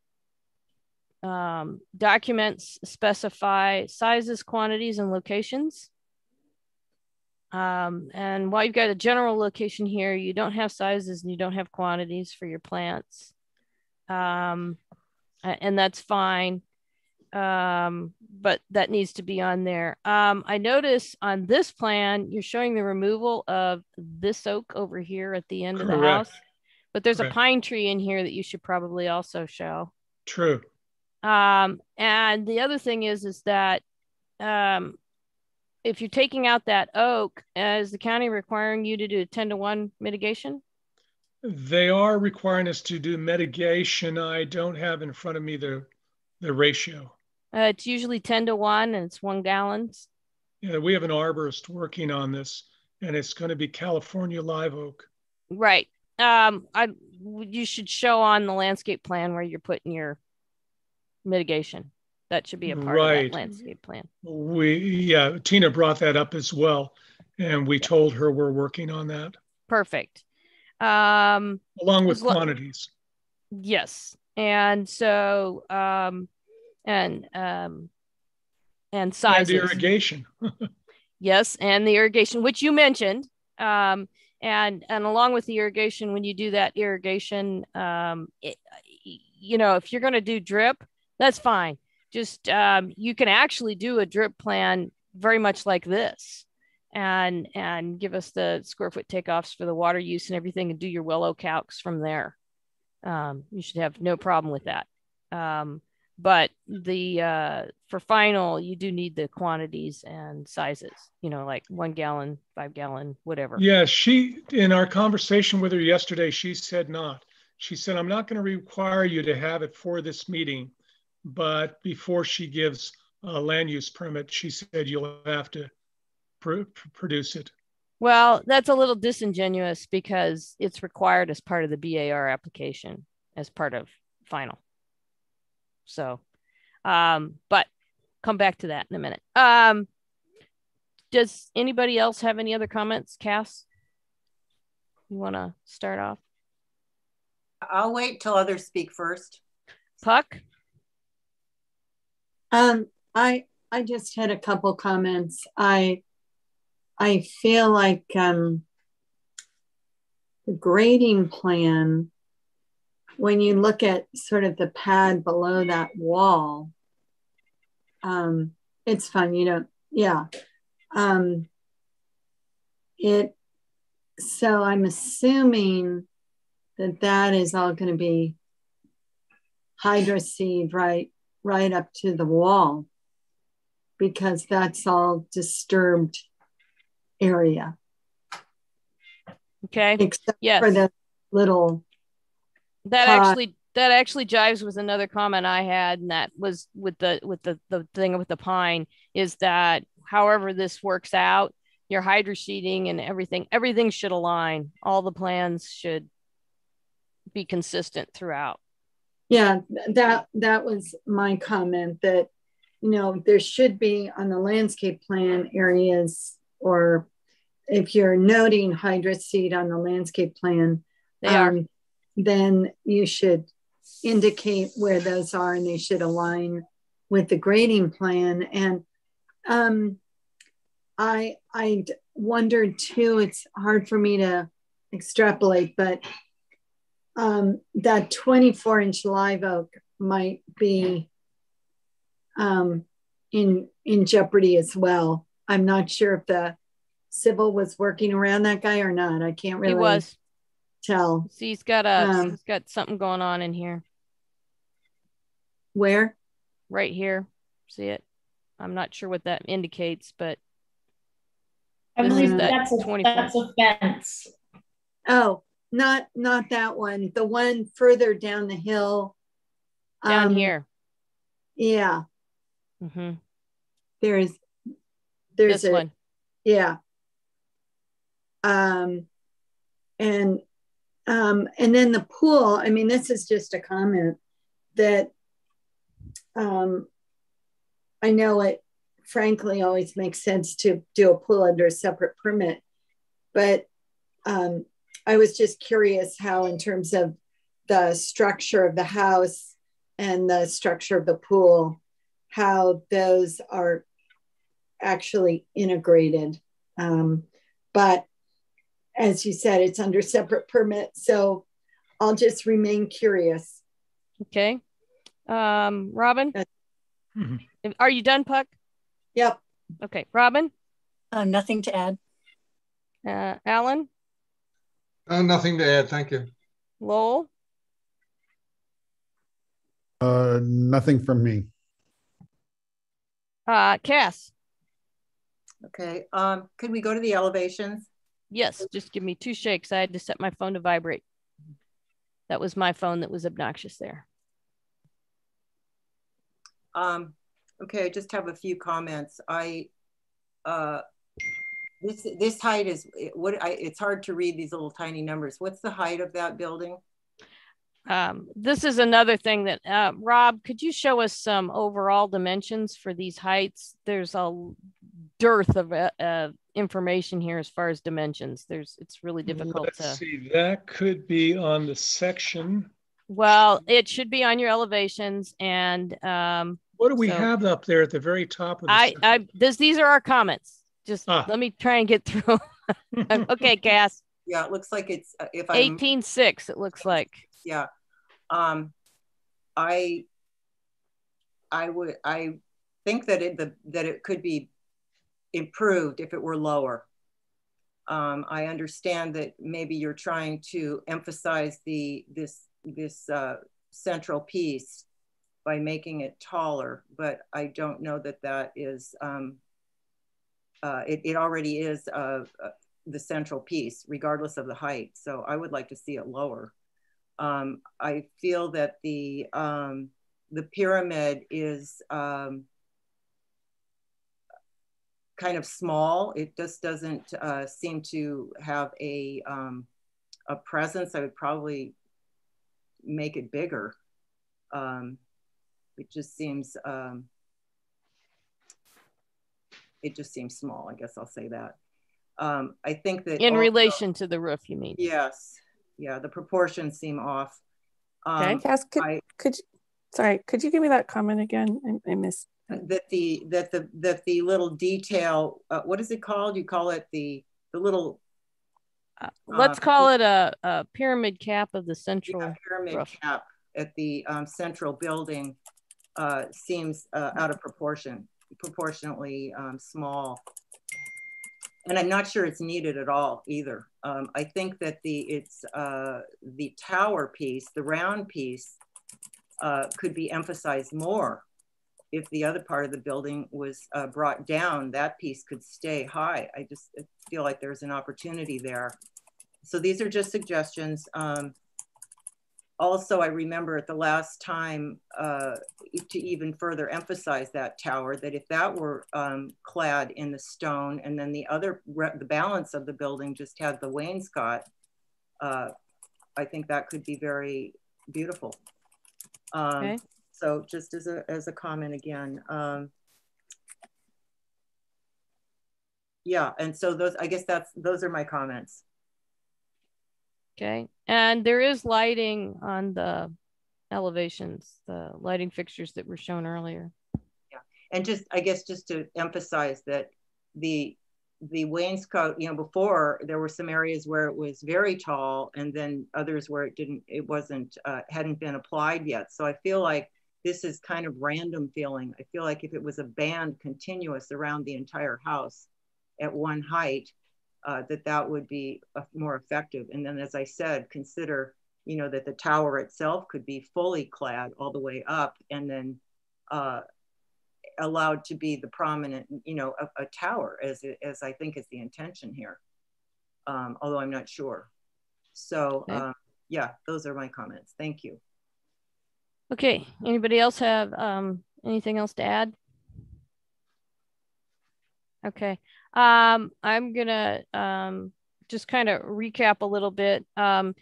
[SPEAKER 2] um, documents specify sizes, quantities, and locations. Um, and while you've got a general location here, you don't have sizes and you don't have quantities for your plants. Um, and that's fine. Um, but that needs to be on there. Um, I notice on this plan, you're showing the removal of this oak over here at the end Correct. of the house, but there's Correct. a pine tree in here that you should probably also show.
[SPEAKER 11] True.
[SPEAKER 2] Um, and the other thing is, is that um, if you're taking out that oak, is the county requiring you to do a 10 to 1 mitigation?
[SPEAKER 11] They are requiring us to do mitigation. I don't have in front of me the, the ratio.
[SPEAKER 2] Uh, it's usually 10 to 1 and it's one gallons.
[SPEAKER 11] Yeah, we have an arborist working on this and it's going to be California live oak.
[SPEAKER 2] Right. Um, I you should show on the landscape plan where you're putting your mitigation. That should be a part right. of that landscape plan.
[SPEAKER 11] We yeah, Tina brought that up as well, and we yeah. told her we're working on that.
[SPEAKER 2] Perfect. Um,
[SPEAKER 11] Along with quantities.
[SPEAKER 2] Yes, and so um, and um, and sizes.
[SPEAKER 11] And irrigation.
[SPEAKER 2] yes, and the irrigation, which you mentioned. Um, and and along with the irrigation, when you do that irrigation, um, it, you know, if you're going to do drip, that's fine. Just um, you can actually do a drip plan very much like this and and give us the square foot takeoffs for the water use and everything and do your WELO calcs from there. Um, you should have no problem with that. Um, but the uh, for final, you do need the quantities and sizes. You know, like one gallon, five gallon, whatever.
[SPEAKER 11] Yeah, she in our conversation with her yesterday, she said not. She said, "I'm not going to require you to have it for this meeting, but before she gives a land use permit, she said you'll have to pr- produce it.
[SPEAKER 2] Well, that's a little disingenuous because it's required as part of the BAR application, as part of final. So, um, but come back to that in a minute. Um, does anybody else have any other comments? Cass, you want to start off?
[SPEAKER 6] I'll wait till others speak first.
[SPEAKER 2] Puck?
[SPEAKER 7] Um, I I just had a couple comments. I I feel like um, the grading plan, when you look at sort of the pad below that wall, um, it's fun, you know, yeah. Um, it, so I'm assuming that that is all going to be hydro seed right, right up to the wall because that's all disturbed area.
[SPEAKER 2] Okay.
[SPEAKER 7] Except yes. for the little
[SPEAKER 2] that uh, actually that actually jives with another comment I had, and that was with the with the the thing with the pine is that however this works out, your hydro seeding and everything, everything should align. All the plans should be consistent throughout.
[SPEAKER 7] Yeah, that that was my comment that you know there should be on the landscape plan areas or if you're noting hydroseed on the landscape plan, they um, then you should indicate where those are and they should align with the grading plan. And um, I I wondered too, it's hard for me to extrapolate, but um, that 24 inch live oak might be um, in in jeopardy as well. I'm not sure if the Civil was working around that guy or not. I can't really.
[SPEAKER 2] He was.
[SPEAKER 7] Tell.
[SPEAKER 2] See, he's got a um, he's got something going on in here.
[SPEAKER 7] Where?
[SPEAKER 2] Right here. See it? I'm not sure what that indicates, but
[SPEAKER 10] I believe that that's a, 24. that's a fence.
[SPEAKER 7] Oh, not not that one. The one further down the hill.
[SPEAKER 2] Down um, here.
[SPEAKER 7] Yeah.
[SPEAKER 2] Mm-hmm.
[SPEAKER 7] There's there's
[SPEAKER 2] this
[SPEAKER 7] a,
[SPEAKER 2] one.
[SPEAKER 7] Yeah. Um, and um, and then the pool. I mean, this is just a comment that um, I know it. Frankly, always makes sense to do a pool under a separate permit, but um, I was just curious how, in terms of the structure of the house and the structure of the pool, how those are actually integrated. Um, but as you said, it's under separate permit. So I'll just remain curious.
[SPEAKER 2] Okay. Um, Robin,
[SPEAKER 11] Mhm.
[SPEAKER 2] are you done, Puck?
[SPEAKER 5] Yep.
[SPEAKER 2] Okay, Robin,
[SPEAKER 5] Uh, nothing to add.
[SPEAKER 2] uh, Alan,
[SPEAKER 8] Uh, nothing to add. Thank you.
[SPEAKER 2] Lowell,
[SPEAKER 9] Uh, nothing from me.
[SPEAKER 2] uh, Cass.
[SPEAKER 6] Okay, um, could we go to the elevations?
[SPEAKER 2] Yes, just give me two shakes. I had to set my phone to vibrate. That was my phone that was obnoxious there.
[SPEAKER 6] Um, okay, I just have a few comments. I, uh, this, this height is, what, I, it's hard to read these little tiny numbers. What's the height of that building?
[SPEAKER 2] Um, this is another thing that, uh, Rob, could you show us some overall dimensions for these heights? There's a dearth of uh, uh, information here as far as dimensions. There's, it's really difficult
[SPEAKER 11] Let's
[SPEAKER 2] to.
[SPEAKER 11] see, that could be on the section.
[SPEAKER 2] Well, it should be on your elevations and um,
[SPEAKER 11] What do we
[SPEAKER 2] So-
[SPEAKER 11] have up there at the very top of the
[SPEAKER 2] I. I, this, these are our comments. Just
[SPEAKER 11] Ah.
[SPEAKER 2] let me try and get through. okay, Cass,
[SPEAKER 6] Yeah, it looks like it's, uh, if I'm.
[SPEAKER 2] eighteen six, it looks like.
[SPEAKER 6] yeah um i i would i think that it the that it could be improved if it were lower um i understand that maybe you're trying to emphasize the this this uh central piece by making it taller but i don't know that that is um uh, it, it already is uh, uh, the central piece, regardless of the height. So I would like to see it lower. Um, I feel that the um, the pyramid is um, kind of small. It just doesn't uh, seem to have a um, a presence. I would probably make it bigger. Um, it just seems um, it just seems small. I guess I'll say that. Um, I think that
[SPEAKER 2] In
[SPEAKER 6] also-
[SPEAKER 2] relation to the roof, you mean?
[SPEAKER 6] Yes, yeah, the proportions seem off.
[SPEAKER 2] Okay.
[SPEAKER 6] Um,
[SPEAKER 4] Cass, could,
[SPEAKER 6] I-
[SPEAKER 4] could you, sorry, could you give me that comment again? I, I missed.
[SPEAKER 6] that the that the that the little detail uh, what is it called you call it the the little
[SPEAKER 2] Let's
[SPEAKER 6] uh,
[SPEAKER 2] call it a, a pyramid cap of the central
[SPEAKER 6] pyramid
[SPEAKER 2] roof.
[SPEAKER 6] cap at the um, central building uh, seems uh, out of proportion proportionately um, small and i'm not sure it's needed at all either um, i think that the it's uh, the tower piece the round piece uh, could be emphasized more if the other part of the building was uh, brought down, that piece could stay high. I just feel like there's an opportunity there. So these are just suggestions. Um, also, I remember at the last time uh, to even further emphasize that tower, that if that were um, clad in the stone and then the other, the balance of the building just had the wainscot, uh, I think that could be very beautiful. Um,
[SPEAKER 2] Okay.
[SPEAKER 6] So just as a, as a comment again, um, yeah, and so those, I guess that's, those are my comments.
[SPEAKER 2] Okay, and there is lighting on the elevations, the lighting fixtures that were shown earlier. Yeah.
[SPEAKER 6] And just, I guess, just to emphasize that the, the wainscot, you know, before there were some areas where it was very tall and then others where it didn't, it wasn't, uh, hadn't been applied yet. So I feel like this is kind of random feeling. I feel like if it was a band continuous around the entire house at one height, uh, that that would be uh, more effective. And then, as I said, consider, you know, that the tower itself could be fully clad all the way up and then uh, allowed to be the prominent, you know, a, a tower as, as I think is the intention here, um, although I'm not sure. So
[SPEAKER 2] Okay.
[SPEAKER 6] um, yeah, those are my comments. Thank you.
[SPEAKER 2] Okay, anybody else have um, anything else to add? Okay, um, I'm gonna um, just kind of recap a little bit. Um,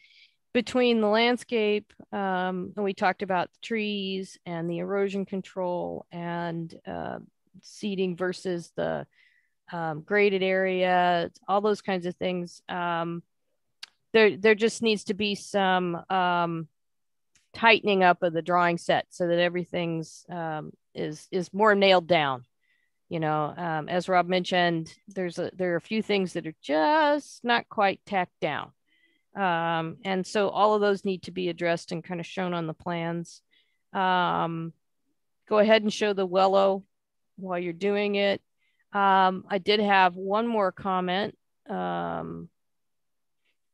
[SPEAKER 2] between the landscape, um, and we talked about the trees and the erosion control and uh, seeding versus the um, graded area, all those kinds of things. Um, there, there just needs to be some um, tightening up of the drawing set so that everything's um, is is more nailed down. You know, um, as Rob mentioned, there's a there are a few things that are just not quite tacked down, um, and so all of those need to be addressed and kind of shown on the plans. Um, go ahead and show the WELO while you're doing it. Um, I did have one more comment um,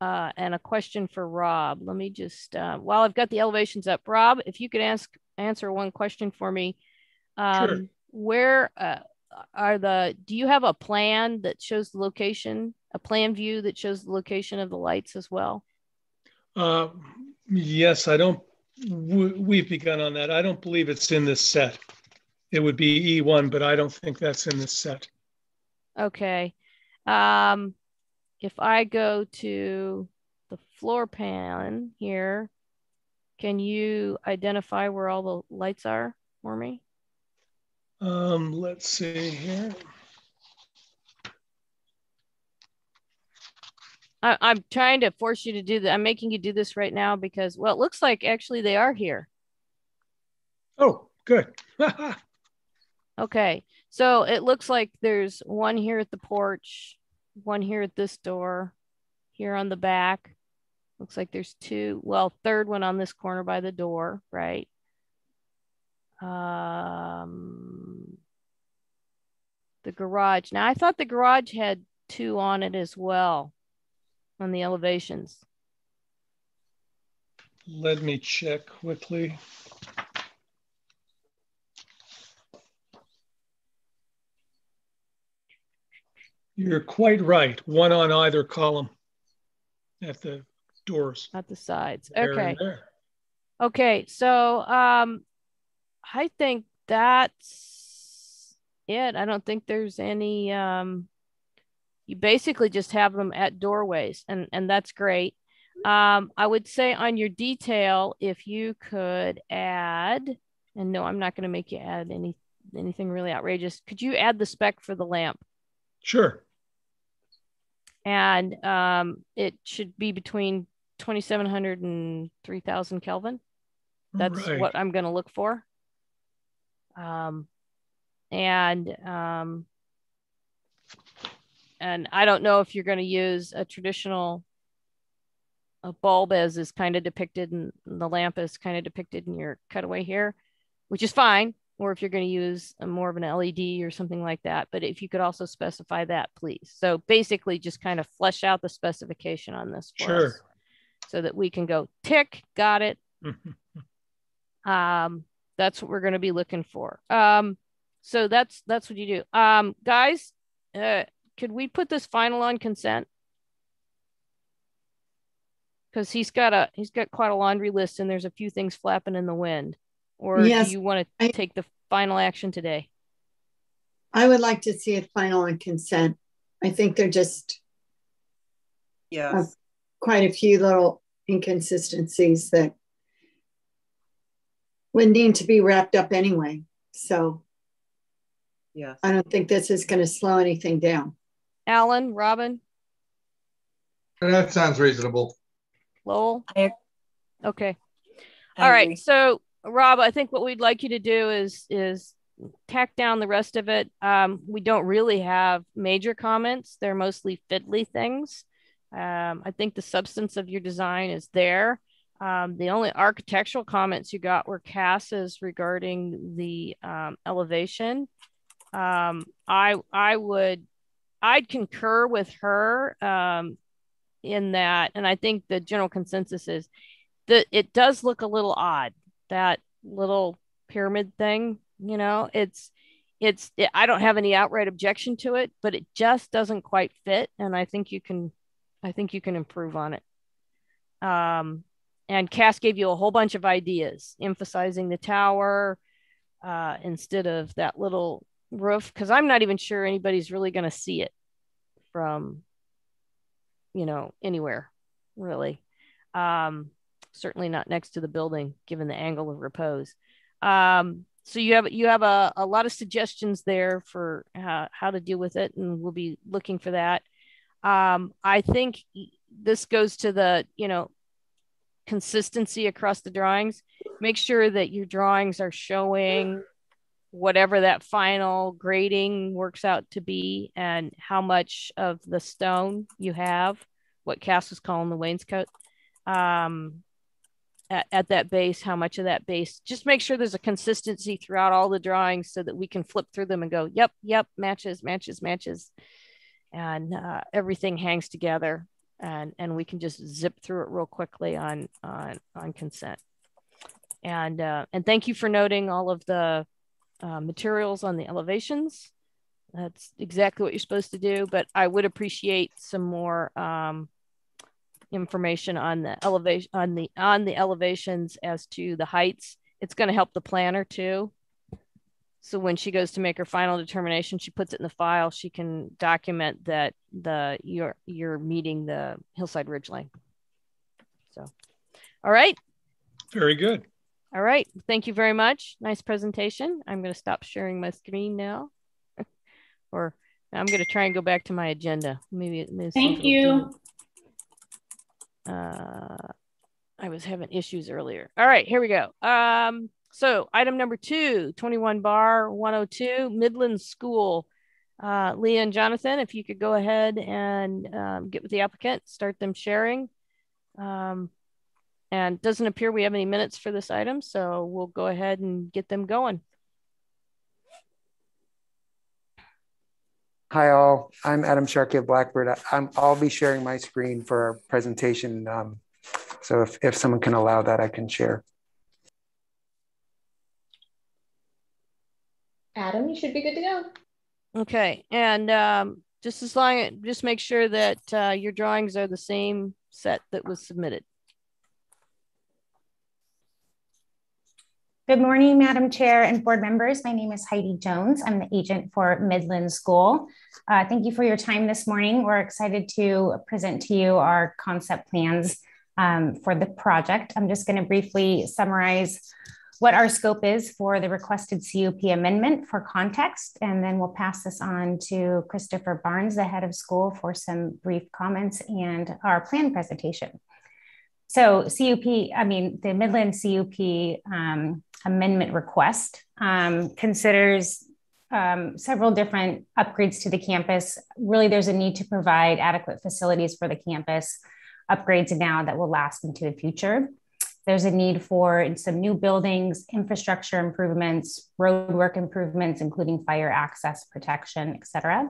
[SPEAKER 2] uh, and a question for Rob. Let me just, uh, while I've got the elevations up, Rob, if you could ask answer one question for me. Um,
[SPEAKER 11] Sure.
[SPEAKER 2] Where uh, are the, do you have a plan that shows the location, a plan view that shows the location of the lights as well?
[SPEAKER 11] Uh, yes, I don't, we, we've begun on that. I don't believe it's in this set. It would be E1, but I don't think that's in this set.
[SPEAKER 2] Okay. Um, if I go to the floor plan here, can you identify where all the lights are for me?
[SPEAKER 11] Um, let's see here.
[SPEAKER 2] I, I'm trying to force you to do that. I'm making you do this right now because, well, it looks like actually they are here.
[SPEAKER 11] Oh, good.
[SPEAKER 2] Okay. So it looks like there's one here at the porch, one here at this door, here on the back. Looks like there's two, well, third one on this corner by the door, right? Um, the garage. Now I thought the garage had two on it as well on the elevations.
[SPEAKER 11] Let me check quickly. You're quite right. One on either column at the doors.
[SPEAKER 2] At the sides.
[SPEAKER 11] There
[SPEAKER 2] Okay. Okay, so um I think that's it. I don't think there's any um you basically just have them at doorways and and that's great. Um I would say on your detail if you could add and no, I'm not going to make you add any anything really outrageous. Could you add the spec for the lamp?
[SPEAKER 11] Sure.
[SPEAKER 2] And um it should be between 2700 and 3000 Kelvin. That's
[SPEAKER 11] Right.
[SPEAKER 2] what I'm going to look for. Um, and um, and I don't know if you're going to use a traditional a bulb as is kind of depicted in the lamp is kind of depicted in your cutaway here, which is fine. Or if you're going to use a more of an LED or something like that. But if you could also specify that, please. So basically, just kind of flesh out the specification on this for
[SPEAKER 11] Sure.
[SPEAKER 2] us so that we can go tick, got it, um that's what we're going to be looking for um so that's that's what you do. Um guys uh could we put this final on consent? Because he's got a he's got quite a laundry list and there's a few things flapping in the wind. Or
[SPEAKER 7] Yes,
[SPEAKER 2] do you want to take the final action today?
[SPEAKER 7] I would like to see it final on consent. I think they're just
[SPEAKER 6] yeah
[SPEAKER 7] uh, quite a few little inconsistencies that would need to be wrapped up anyway. So
[SPEAKER 6] Yes.
[SPEAKER 7] I don't think this is going to slow anything down.
[SPEAKER 2] alan robin
[SPEAKER 8] That sounds reasonable.
[SPEAKER 2] lowell
[SPEAKER 5] I-
[SPEAKER 2] okay
[SPEAKER 5] I
[SPEAKER 2] All right. So Rob, I think what we'd like you to do is is tack down the rest of it. Um, we don't really have major comments. They're mostly fiddly things. Um, I think the substance of your design is there. Um, the only architectural comments you got were Cass's regarding the um, elevation. Um, I I would I'd concur with her um, in that, and I think the general consensus is that it does look a little odd that little pyramid thing you know? It's it's it, i don't have any outright objection to it but it just doesn't quite fit and i think you can i think you can improve on it. Um and cass gave you a whole bunch of ideas emphasizing the tower uh instead of that little roof because i'm not even sure anybody's really going to see it from you know anywhere really. Um certainly not next to the building given the angle of repose. Um so you have you have a, a lot of suggestions there for how, how to deal with it and we'll be looking for that. Um i think this goes to the you know consistency across the drawings. Make sure that your drawings are showing whatever that final grading works out to be and how much of the stone you have what cass was calling the wainscot um at, at that base, how much of that base, just make sure there's a consistency throughout all the drawings so that we can flip through them and go, yep, yep, matches, matches, matches. And uh, everything hangs together and, and we can just zip through it real quickly on, on, on consent. And, uh, and thank you for noting all of the uh, materials on the elevations. That's exactly what you're supposed to do, but I would appreciate some more um, information on the elevation on the on the elevations as to the heights. It's going to help the planner too. So when she goes to make her final determination, she puts it in the file. She can document that the you're you're meeting the hillside ridge line. So, all right.
[SPEAKER 11] Very good.
[SPEAKER 2] All right. Thank you very much. Nice presentation. I'm going to stop sharing my screen now. or I'm going to try and go back to my agenda. Maybe, it maybe
[SPEAKER 10] Thank you.
[SPEAKER 2] Uh, I was having issues earlier. All right, here we go. Um, so item number two, 21 bar 102, Midland School. Uh, Leah and Jonathan, if you could go ahead and um, get with the applicant, start them sharing. Um, and doesn't appear we have any minutes for this item, so we'll go ahead and get them going.
[SPEAKER 13] Hi all, I'm Adam Sharkey of Blackbird. I'm, I'll be sharing my screen for our presentation. Um, so if, if someone can allow that, I can share.
[SPEAKER 1] Adam, you should be good to go.
[SPEAKER 2] Okay, and um, just as long, just make sure that uh, your drawings are the same set that was submitted.
[SPEAKER 14] Good morning, Madam Chair and board members. My name is Heidi Jones. I'm the agent for Midland School. Uh, thank you for your time this morning. We're excited to present to you our concept plans um, for the project. I'm just going to briefly summarize what our scope is for the requested CUP amendment for context, and then we'll pass this on to Christopher Barnes, the head of school, for some brief comments and our plan presentation. So CUP, I mean, the Midland CUP um, amendment request um, considers um, several different upgrades to the campus. Really, there's a need to provide adequate facilities for the campus, upgrades now that will last into the future. There's a need for some new buildings, infrastructure improvements, roadwork improvements, including fire access protection, et cetera.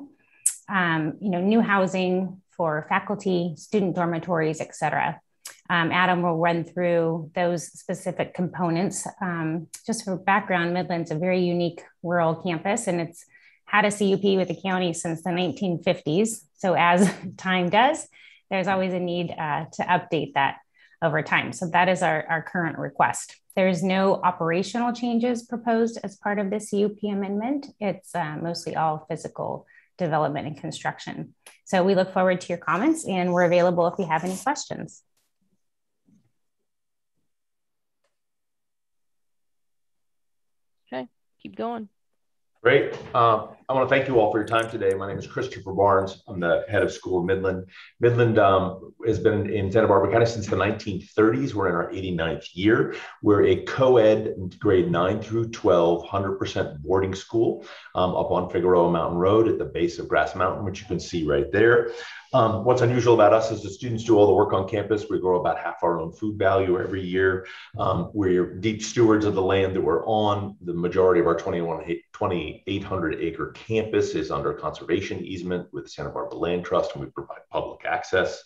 [SPEAKER 14] Um, you know, new housing for faculty, student dormitories, et cetera. Um, Adam will run through those specific components. Um, just for background, Midland's a very unique rural campus and it's had a CUP with the county since the 1950s. So as time does, there's always a need uh, to update that over time. So that is our, our current request. There's no operational changes proposed as part of the CUP amendment. It's uh, mostly all physical development and construction. So we look forward to your comments and we're available if you have any questions.
[SPEAKER 2] Keep going.
[SPEAKER 15] Great. Uh, I want to thank you all for your time today. My name is Christopher Barnes. I'm the head of school of Midland. Midland um, has been in Santa Barbara County since the 1930s. We're in our 89th year. We're a co-ed grade 9 through 12, 100% boarding school um, up on Figueroa Mountain Road at the base of Grass Mountain, which you can see right there. Um, what's unusual about us is the students do all the work on campus. We grow about half our own food value every year. Um, we're deep stewards of the land that we're on. The majority of our 2,800 acre campus is under conservation easement with Santa Barbara Land Trust, and we provide public access.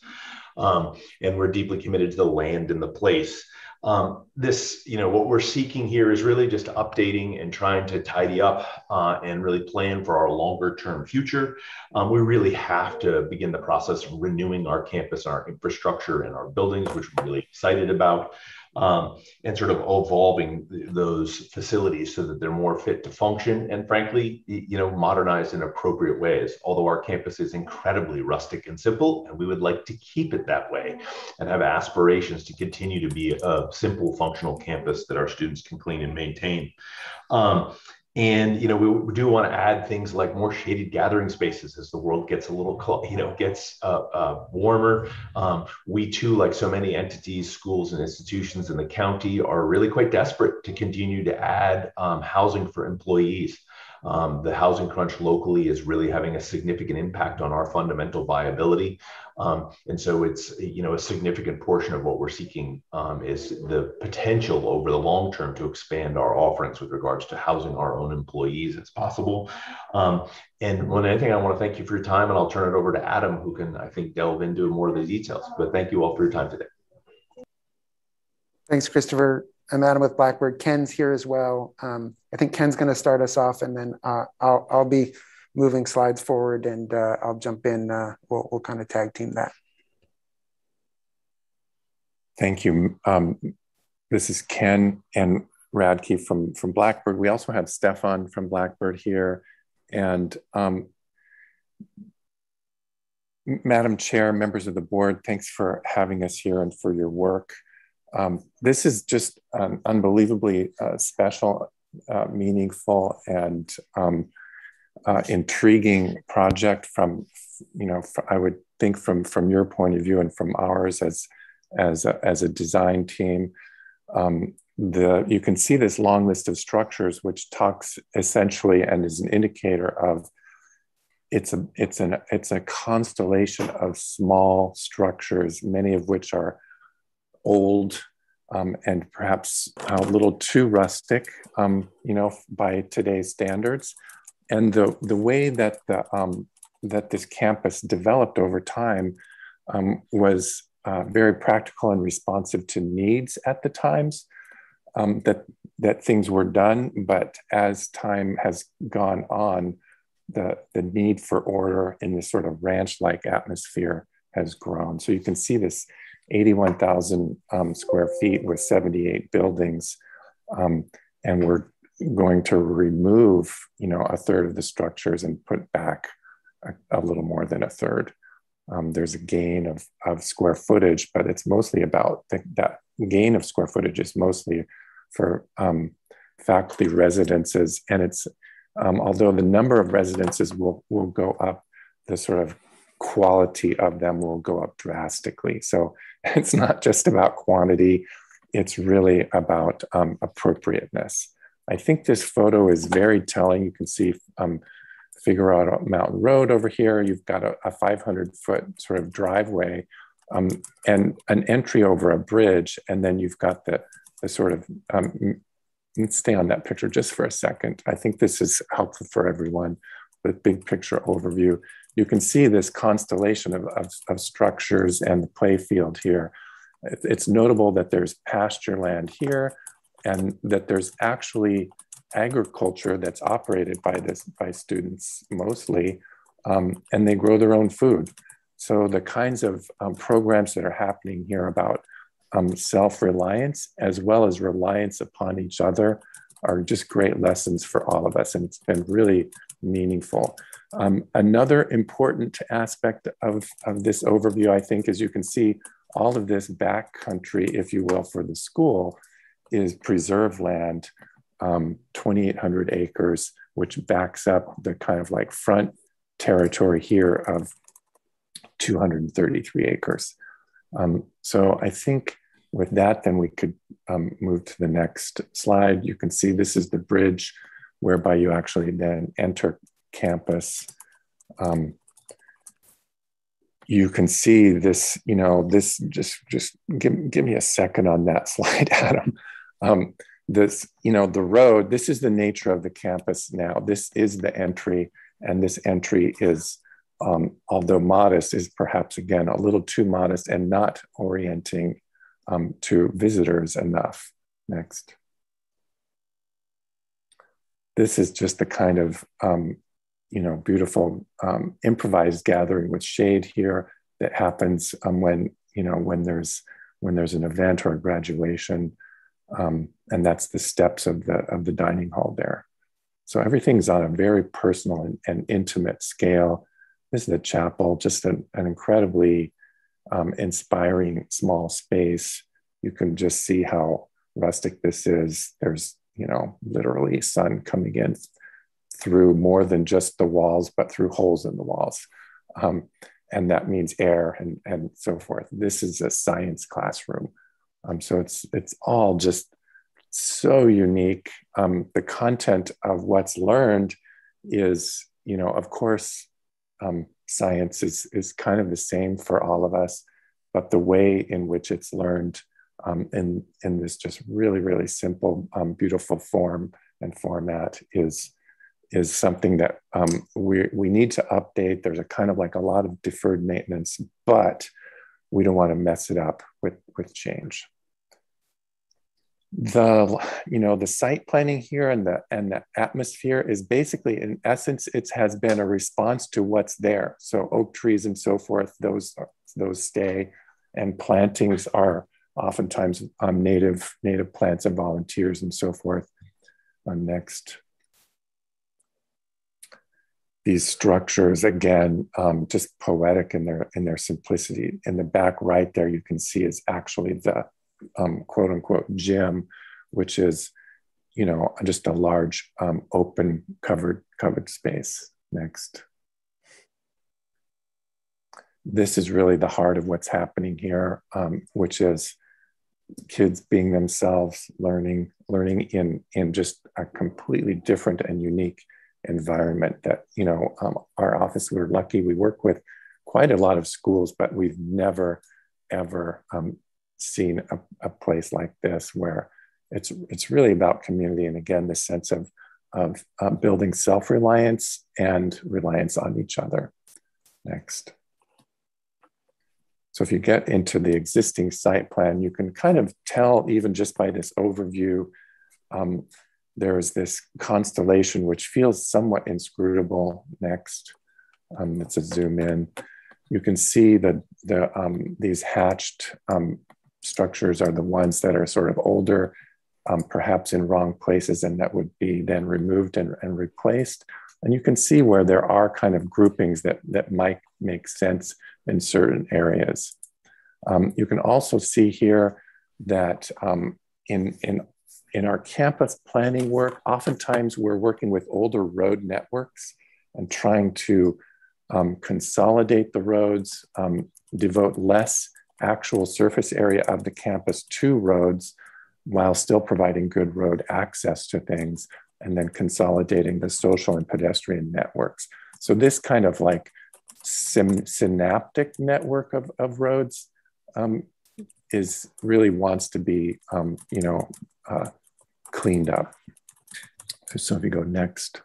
[SPEAKER 15] Um, and we're deeply committed to the land and the place. Um, this, you know, what we're seeking here is really just updating and trying to tidy up uh, and really plan for our longer term future. Um, we really have to begin the process of renewing our campus, our infrastructure, and our buildings, which we're really excited about um, and sort of evolving those facilities so that they're more fit to function and frankly you know modernized in appropriate ways. Although our campus is incredibly rustic and simple and we would like to keep it that way and have aspirations to continue to be a simple functional campus that our students can clean and maintain. Um, and you know we, we do want to add things like more shaded gathering spaces as the world gets a little you know gets uh, uh, warmer. Um, we too like so many entities schools and institutions in the county are really quite desperate to continue to add um, housing for employees Um, the housing crunch locally is really having a significant impact on our fundamental viability. Um, and so it's, you know, a significant portion of what we're seeking um, is the potential over the long term to expand our offerings with regards to housing our own employees as possible. Um, and more than anything, I want to thank you for your time and I'll turn it over to Adam who can, I think, delve into more of the details. But thank you all for your time today.
[SPEAKER 13] Thanks, Christopher. I'm Adam with Blackbird. Ken's here as well. Um, I think Ken's going to start us off, and then uh, I'll, I'll be moving slides forward, and uh, I'll jump in. Uh, we'll, we'll kind of tag team that.
[SPEAKER 16] Thank you. Um, this is Ken and Radtke from, from Blackbird. We also have Stefan from Blackbird here. And um, Madam Chair, members of the board, thanks for having us here and for your work. Um, this is just an unbelievably uh, special, uh, meaningful, and um, uh, intriguing project from, you know, I would think from from your point of view and from ours as as a, as a design team. Um, the you can see this long list of structures, which talks essentially and is an indicator of it's a it's an it's a constellation of small structures, many of which are old um, and perhaps a little too rustic, um, you know, by today's standards. And the the way that the um, that this campus developed over time um, was uh, very practical and responsive to needs at the times um, that that things were done. But as time has gone on, the the need for order in this sort of ranch-like atmosphere has grown. So you can see this 81,000 um, square feet with 78 buildings. Um, and we're going to remove, you know, a third of the structures and put back a, a little more than a third. Um, there's a gain of, of square footage, but it's mostly about the, that gain of square footage is mostly for um, faculty residences. And it's, um, although the number of residences will, will go up, the sort of quality of them will go up drastically. So it's not just about quantity, it's really about um, appropriateness. I think this photo is very telling. You can see um, Figueroa Mountain Road over here. You've got a, a 500 foot sort of driveway um, and an entry over a bridge. And then you've got the, the sort of, um, let's stay on that picture just for a second. I think this is helpful for everyone, the big picture overview you can see this constellation of, of, of structures and the play field here. It's notable that there's pasture land here and that there's actually agriculture that's operated by this by students mostly, um, and they grow their own food. So the kinds of um, programs that are happening here about um, self-reliance as well as reliance upon each other are just great lessons for all of us, and it's been really meaningful. Um, another important aspect of, of this overview, I think, as you can see, all of this back country, if you will, for the school is preserve land, um, 2,800 acres, which backs up the kind of like front territory here of 233 acres. Um, so I think with that, then we could um, move to the next slide. You can see this is the bridge whereby you actually then enter campus, um, you can see this, you know, this just, just give, give me a second on that slide, Adam. Um, this, you know, the road, this is the nature of the campus now. This is the entry and this entry is, um, although modest, is perhaps again a little too modest and not orienting um, to visitors enough. Next. This is just the kind of um, you know, beautiful um, improvised gathering with shade here that happens um, when, you know, when there's, when there's an event or a graduation. Um, and that's the steps of the, of the dining hall there. So everything's on a very personal and, and intimate scale. This is the chapel, just an, an incredibly um, inspiring small space. You can just see how rustic this is. There's, you know, literally sun coming in through more than just the walls, but through holes in the walls. Um, and that means air and, and so forth. This is a science classroom. Um, so it's, it's all just so unique. Um, the content of what's learned is, you know, of course, um, science is, is kind of the same for all of us, but the way in which it's learned um, in, in this just really, really simple, um, beautiful form and format is, is something that um, we, we need to update. There's a kind of like a lot of deferred maintenance, but we don't want to mess it up with, with change. The you know the site planning here and the and the atmosphere is basically in essence it has been a response to what's there. So oak trees and so forth those those stay and plantings are oftentimes um, native native plants and volunteers and so forth. Um, next these structures again um, just poetic in their in their simplicity in the back right there you can see is actually the um, quote unquote gym, which is, you know, just a large um, open covered covered space. Next. This is really the heart of what's happening here, um, which is kids being themselves, learning, learning in in just a completely different and unique environment. That you know, um, our office, we're lucky we work with quite a lot of schools, but we've never ever um, seen a, a place like this where it's it's really about community and again the sense of of uh, building self-reliance and reliance on each other next so if you get into the existing site plan you can kind of tell even just by this overview um, there's this constellation which feels somewhat inscrutable next um, let's zoom in you can see that the um, these hatched um, structures are the ones that are sort of older, um, perhaps in wrong places, and that would be then removed and, and replaced. And you can see where there are kind of groupings that, that might make sense in certain areas. Um, you can also see here that um, in, in, in our campus planning work, oftentimes we're working with older road networks and trying to um, consolidate the roads, um, devote less actual surface area of the campus to roads while still providing good road access to things and then consolidating the social and pedestrian networks. So this kind of like synaptic network of, of roads um, is really wants to be, um, you know, uh, cleaned up. So if you go next,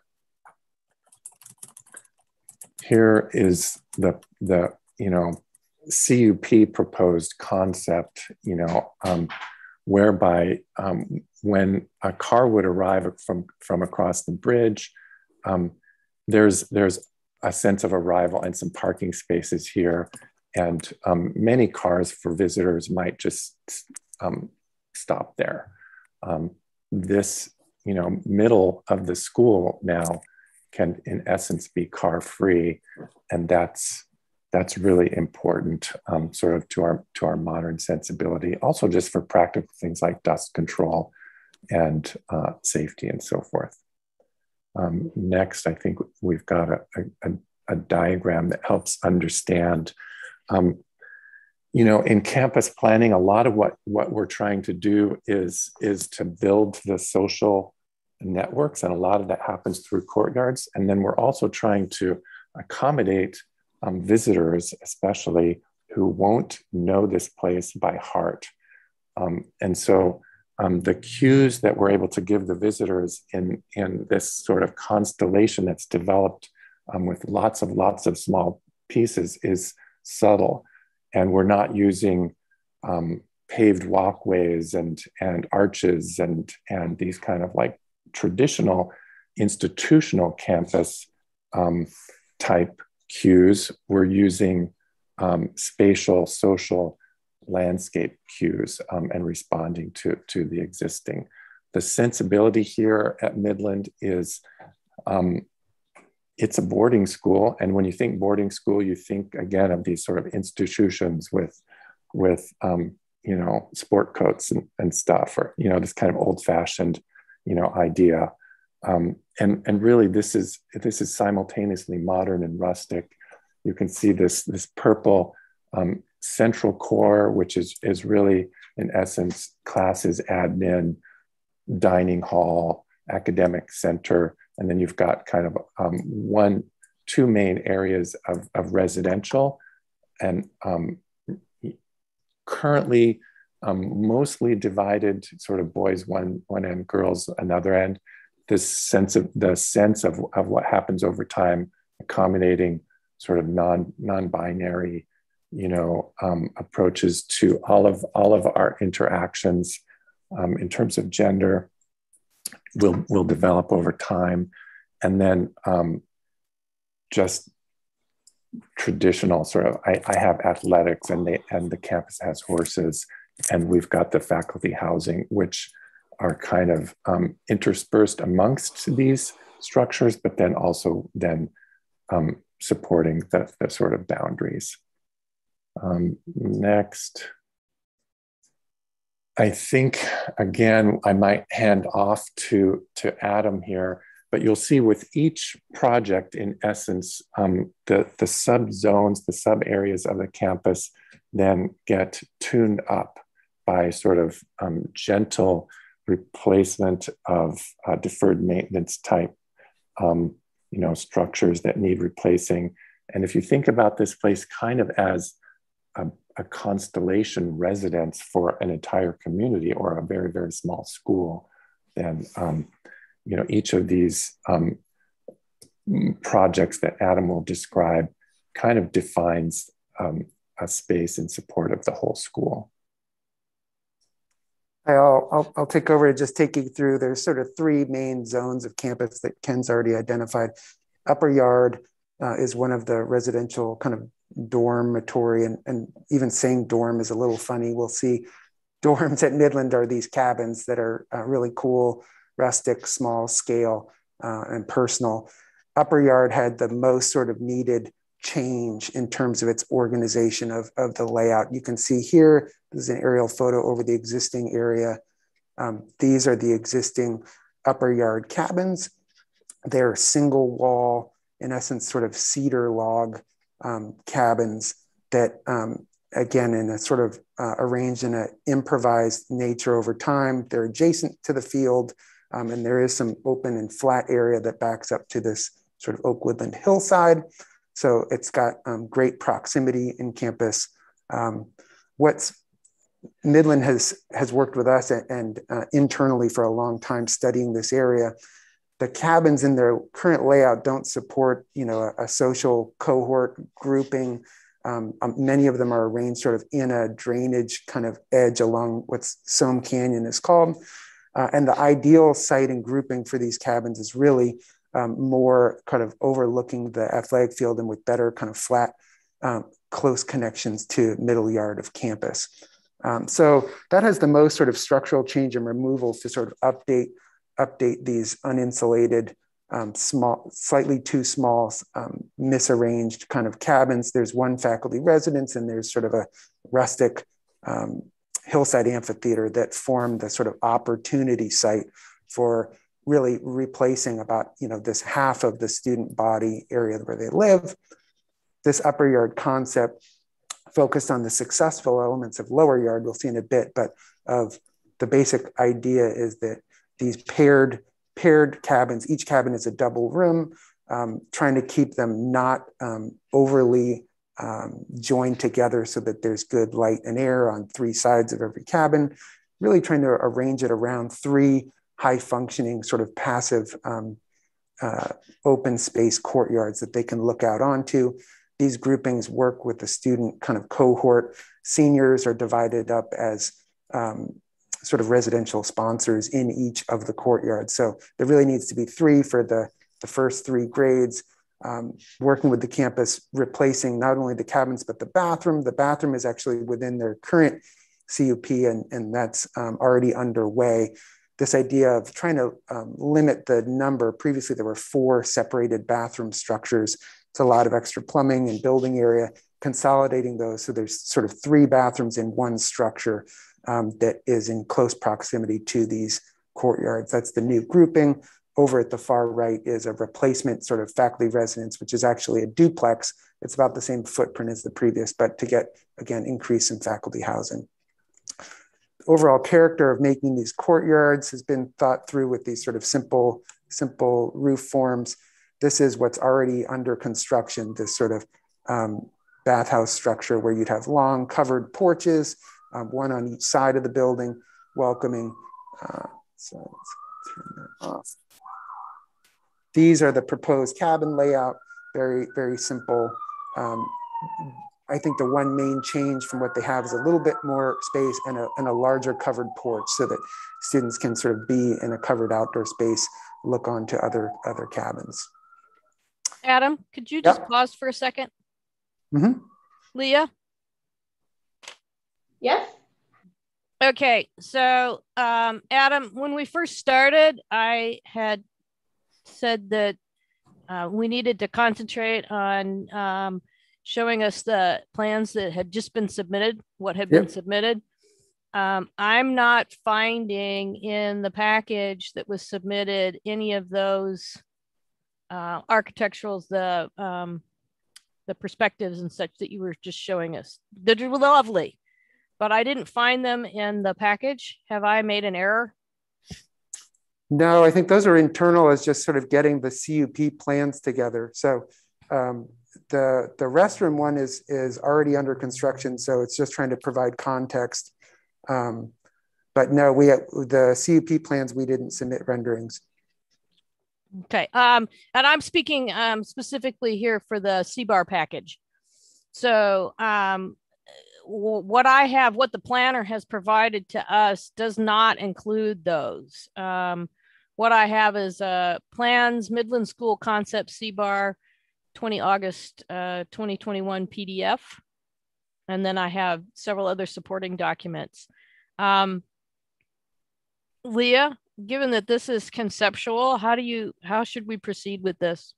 [SPEAKER 16] here is the, the you know, CUP proposed concept, you know, um, whereby um, when a car would arrive from, from across the bridge, um, there's, there's a sense of arrival and some parking spaces here. And um, many cars for visitors might just um, stop there. This, you know, middle of the school now can in essence be car free. And that's that's really important um, sort of to our to our modern sensibility also just for practical things like dust control and uh, safety and so forth um, next i think we've got a, a, a diagram that helps understand um, you know in campus planning a lot of what what we're trying to do is is to build the social networks and a lot of that happens through courtyards and then we're also trying to accommodate um, visitors, especially who won't know this place by heart. Um, and so um, the cues that we're able to give the visitors in, in this sort of constellation that's developed um, with lots of lots of small pieces is subtle. And we're not using um, paved walkways and, and arches and, and these kind of like traditional institutional campus um, type cues, we're using um, spatial, social, landscape cues um, and responding to, to the existing. The sensibility here at Midland is um, it's a boarding school. And when you think boarding school, you think again of these sort of institutions with, with um, you know, sport coats and, and stuff, or, you know, this kind of old fashioned, you know, idea. Um, and, and really this is, this is simultaneously modern and rustic. You can see this, this purple um, central core, which is, is really in essence classes, admin, dining hall, academic center, and then you've got kind of um, one, two main areas of, of residential, and um, currently um, mostly divided, sort of boys one one end, girls another end. This sense of the sense of, of what happens over time, accommodating sort of non non-binary, you know, um, approaches to all of all of our interactions um, in terms of gender will will develop over time, and then um, just traditional sort of I, I have athletics and they and the campus has horses and we've got the faculty housing which are kind of um, interspersed amongst these structures but then also then um, supporting the, the sort of boundaries. Um, next i think again i might hand off to to adam here but you'll see with each project, in essence, um, the, the sub zones, the sub areas of the campus then get tuned up by sort of um, gentle replacement of uh, deferred maintenance type um, you know, structures that need replacing. And if you think about this place kind of as a, a constellation residence for an entire community or a very, very small school, then um, you know, each of these um, projects that Adam will describe kind of defines um, a space in support of the whole school.
[SPEAKER 13] I'll, I'll, I'll, take over and just take you through. There's sort of three main zones of campus that Ken's already identified. Upper Yard uh, is one of the residential kind of dormitory, and, and even saying dorm is a little funny. We'll see dorms at Midland are these cabins that are uh, really cool rustic, small scale, uh, and personal. Upper Yard had the most sort of needed change in terms of its organization of, of the layout. You can see here, this is an aerial photo over the existing area. Um, these are the existing upper yard cabins. They're single wall, in essence, sort of cedar log um, cabins that, um, again, in a sort of uh, arranged in an improvised nature over time. They're adjacent to the field. Um, and there is some open and flat area that backs up to this sort of Oak Woodland hillside. So it's got um, great proximity in campus. Um, what's Midland has, has worked with us and, and uh, internally for a long time studying this area. The cabins in their current layout don't support, you know, a, a social cohort grouping. Um, um, many of them are arranged sort of in a drainage kind of edge along what Somme Canyon is called. Uh, and the ideal site and grouping for these cabins is really um, more kind of overlooking the athletic field and with better kind of flat, um, close connections to middle yard of campus. Um, so that has the most sort of structural change and removals to sort of update, update these uninsulated, um, small, slightly too small, um, misarranged kind of cabins. There's one faculty residence and there's sort of a rustic um, hillside amphitheater that formed the sort of opportunity site for really replacing about you know this half of the student body area where they live this upper yard concept focused on the successful elements of lower yard we'll see in a bit but of the basic idea is that these paired paired cabins each cabin is a double room um, trying to keep them not um, overly um, joined together so that there's good light and air on three sides of every cabin, really trying to arrange it around three high functioning, sort of passive um, uh, open space courtyards that they can look out onto. These groupings work with the student kind of cohort. Seniors are divided up as um, sort of residential sponsors in each of the courtyards. So there really needs to be three for the, the first three grades um, working with the campus, replacing not only the cabins, but the bathroom. The bathroom is actually within their current CUP, and, and that's um, already underway. This idea of trying to um, limit the number, previously there were four separated bathroom structures. It's a lot of extra plumbing and building area, consolidating those. So there's sort of three bathrooms in one structure um, that is in close proximity to these courtyards. That's the new grouping over at the far right is a replacement sort of faculty residence, which is actually a duplex. It's about the same footprint as the previous, but to get, again, increase in faculty housing. Overall character of making these courtyards has been thought through with these sort of simple simple roof forms. This is what's already under construction, this sort of um, bathhouse structure where you'd have long covered porches, um, one on each side of the building, welcoming. Uh, so let's turn that off. These are the proposed cabin layout, very, very simple. Um, I think the one main change from what they have is a little bit more space and a, and a larger covered porch so that students can sort of be in a covered outdoor space, look onto other, other cabins.
[SPEAKER 2] Adam, could you just yep. pause for a 2nd
[SPEAKER 13] mm-hmm.
[SPEAKER 2] Leah?
[SPEAKER 1] Yes.
[SPEAKER 2] Okay, so um, Adam, when we first started, I had said that uh, we needed to concentrate on um, showing us the plans that had just been submitted, what had yep. been submitted. Um, I'm not finding in the package that was submitted any of those uh, architecturals, the um, the perspectives and such that you were just showing us. They're lovely, but I didn't find them in the package. Have I made an error?
[SPEAKER 13] No, I think those are internal as just sort of getting the CUP plans together. So um, the the restroom one is is already under construction, so it's just trying to provide context. Um, but no, we the CUP plans we didn't submit renderings.
[SPEAKER 2] Okay, um, and I'm speaking um, specifically here for the CBAR package. So um, what I have, what the planner has provided to us, does not include those. Um, what I have is uh, plans, Midland School Concept CBAR, 20 August uh, 2021 PDF. And then I have several other supporting documents. Um, Leah, given that this is conceptual, how do you, how should we proceed with this?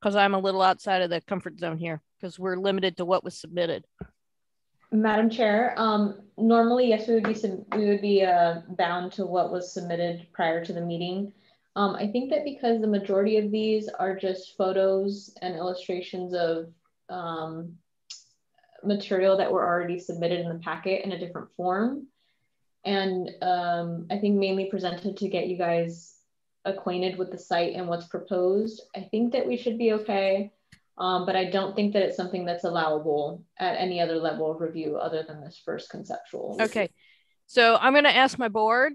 [SPEAKER 2] Because I'm a little outside of the comfort zone here because we're limited to what was submitted.
[SPEAKER 1] Madam Chair, um, normally, yes, we would be we would be uh, bound to what was submitted prior to the meeting. Um, I think that because the majority of these are just photos and illustrations of um, material that were already submitted in the packet in a different form. And um, I think mainly presented to get you guys acquainted with the site and what's proposed. I think that we should be okay, um, but I don't think that it's something that's allowable at any other level of review other than this first conceptual.
[SPEAKER 2] Okay, so I'm gonna ask my board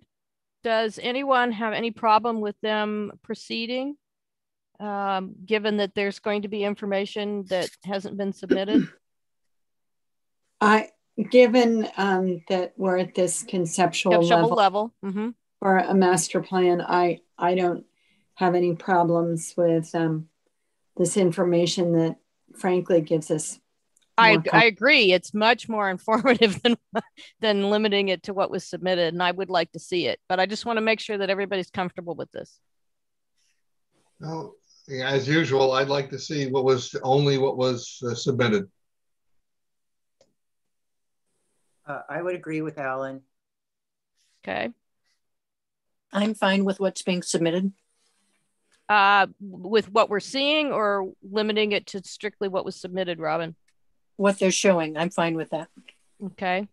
[SPEAKER 2] does anyone have any problem with them proceeding, um, given that there's going to be information that hasn't been submitted?
[SPEAKER 7] I, given um, that we're at this conceptual,
[SPEAKER 2] conceptual
[SPEAKER 7] level,
[SPEAKER 2] level. Mm-hmm.
[SPEAKER 7] for a master plan, I I don't have any problems with um, this information that frankly gives us
[SPEAKER 2] I, I agree. It's much more informative than than limiting it to what was submitted, and I would like to see it. But I just want to make sure that everybody's comfortable with this.
[SPEAKER 8] Well, as usual, I'd like to see what was only what was uh, submitted.
[SPEAKER 6] Uh, I would agree with Alan.
[SPEAKER 2] Okay.
[SPEAKER 5] I'm fine with what's being submitted.
[SPEAKER 2] Uh, with what we're seeing, or limiting it to strictly what was submitted, Robin
[SPEAKER 5] what they're showing. I'm fine with that.
[SPEAKER 2] Okay.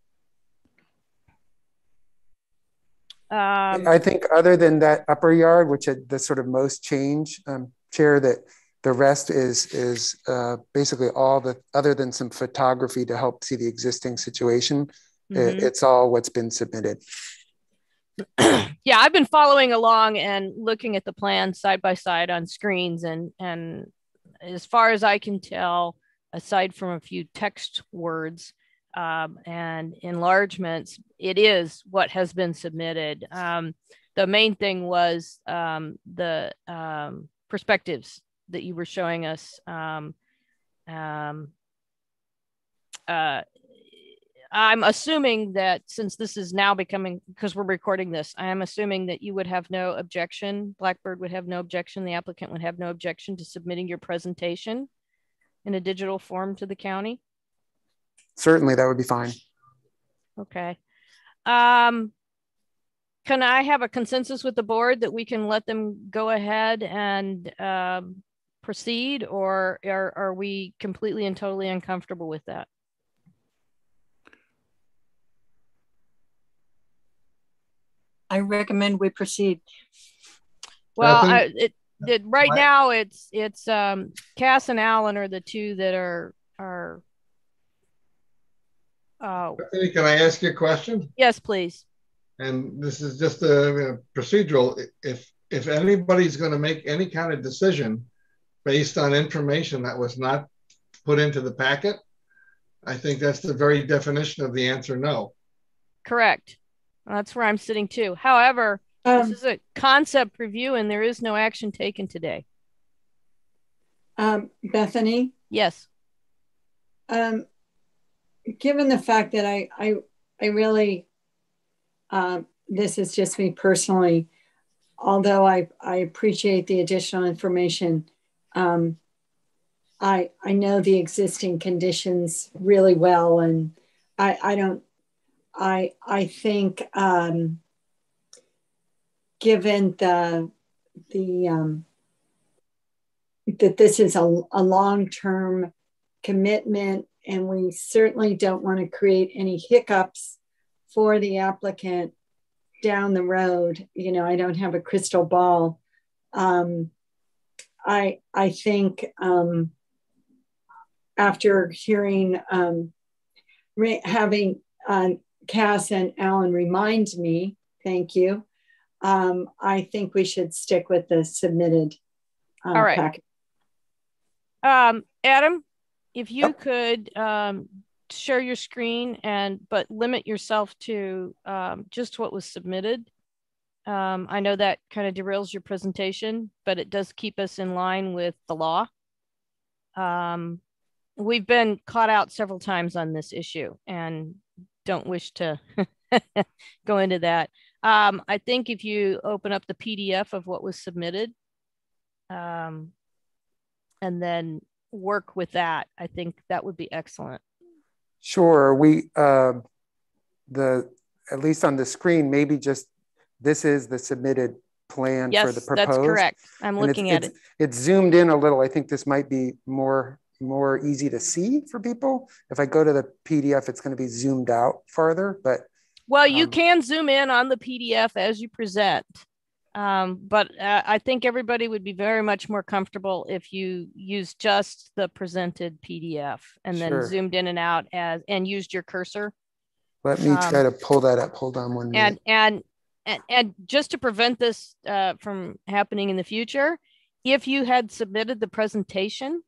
[SPEAKER 13] Um, I think other than that upper yard, which had the sort of most change, um, chair, that the rest is is uh, basically all the other than some photography to help see the existing situation. Mm-hmm. It, it's all what's been submitted.
[SPEAKER 2] yeah, I've been following along and looking at the plans side by side on screens, and and as far as I can tell, aside from a few text words um, and enlargements, it is what has been submitted. Um, the main thing was um, the um, perspectives that you were showing us. Um, um, uh, I'm assuming that since this is now becoming, because we're recording this, I am assuming that you would have no objection, Blackbird would have no objection, the applicant would have no objection to submitting your presentation in a digital form to the county?
[SPEAKER 13] Certainly, that would be fine.
[SPEAKER 2] Okay. Um, can I have a consensus with the board that we can let them go ahead and um, proceed, or are, are we completely and totally uncomfortable with that?
[SPEAKER 5] I recommend we proceed.
[SPEAKER 2] Well, I, it, it, right now it's it's um, Cass and Alan are the two that are are. Uh,
[SPEAKER 8] Can I ask you a question?
[SPEAKER 2] Yes, please.
[SPEAKER 8] And this is just a, a procedural. If if anybody's going to make any kind of decision based on information that was not put into the packet, I think that's the very definition of the answer no.
[SPEAKER 2] Correct. That's where I'm sitting too. However, um, this is a concept review and there is no action taken today.
[SPEAKER 7] Um, Bethany?
[SPEAKER 2] Yes.
[SPEAKER 7] Um, given the fact that I, I, I really, um, this is just me personally, although I, I appreciate the additional information, um, I, I know the existing conditions really well and I, I don't I I think um, given the the um, that this is a, a long term commitment, and we certainly don't want to create any hiccups for the applicant down the road. You know, I don't have a crystal ball. Um, I I think um, after hearing um, having uh, Cass and Alan remind me, thank you. Um, I think we should stick with the submitted
[SPEAKER 2] uh, All right. Package. Um, Adam, if you yep. could um, share your screen and but limit yourself to um, just what was submitted. Um, I know that kind of derails your presentation, but it does keep us in line with the law. Um, we've been caught out several times on this issue, and don't wish to go into that. Um, I think if you open up the PDF of what was submitted um, and then work with that, I think that would be excellent.
[SPEAKER 13] Sure. We, uh, the, at least on the screen, maybe just this is the submitted plan
[SPEAKER 2] yes,
[SPEAKER 13] for the proposed.
[SPEAKER 2] Yes, That's correct. I'm looking
[SPEAKER 13] it's,
[SPEAKER 2] at
[SPEAKER 13] it's, it. It's zoomed in a little. I think this might be more more easy to see for people. If I go to the PDF, it's going to be zoomed out farther, but
[SPEAKER 2] well, you um, can zoom in on the PDF as you present. Um, but uh, I think everybody would be very much more comfortable if you use just the presented PDF and then sure. zoomed in and out as and used your cursor.
[SPEAKER 13] Let me um, try to pull that up. Hold on one
[SPEAKER 2] minute. And and and, and just to prevent this uh, from happening in the future, if you had submitted the presentation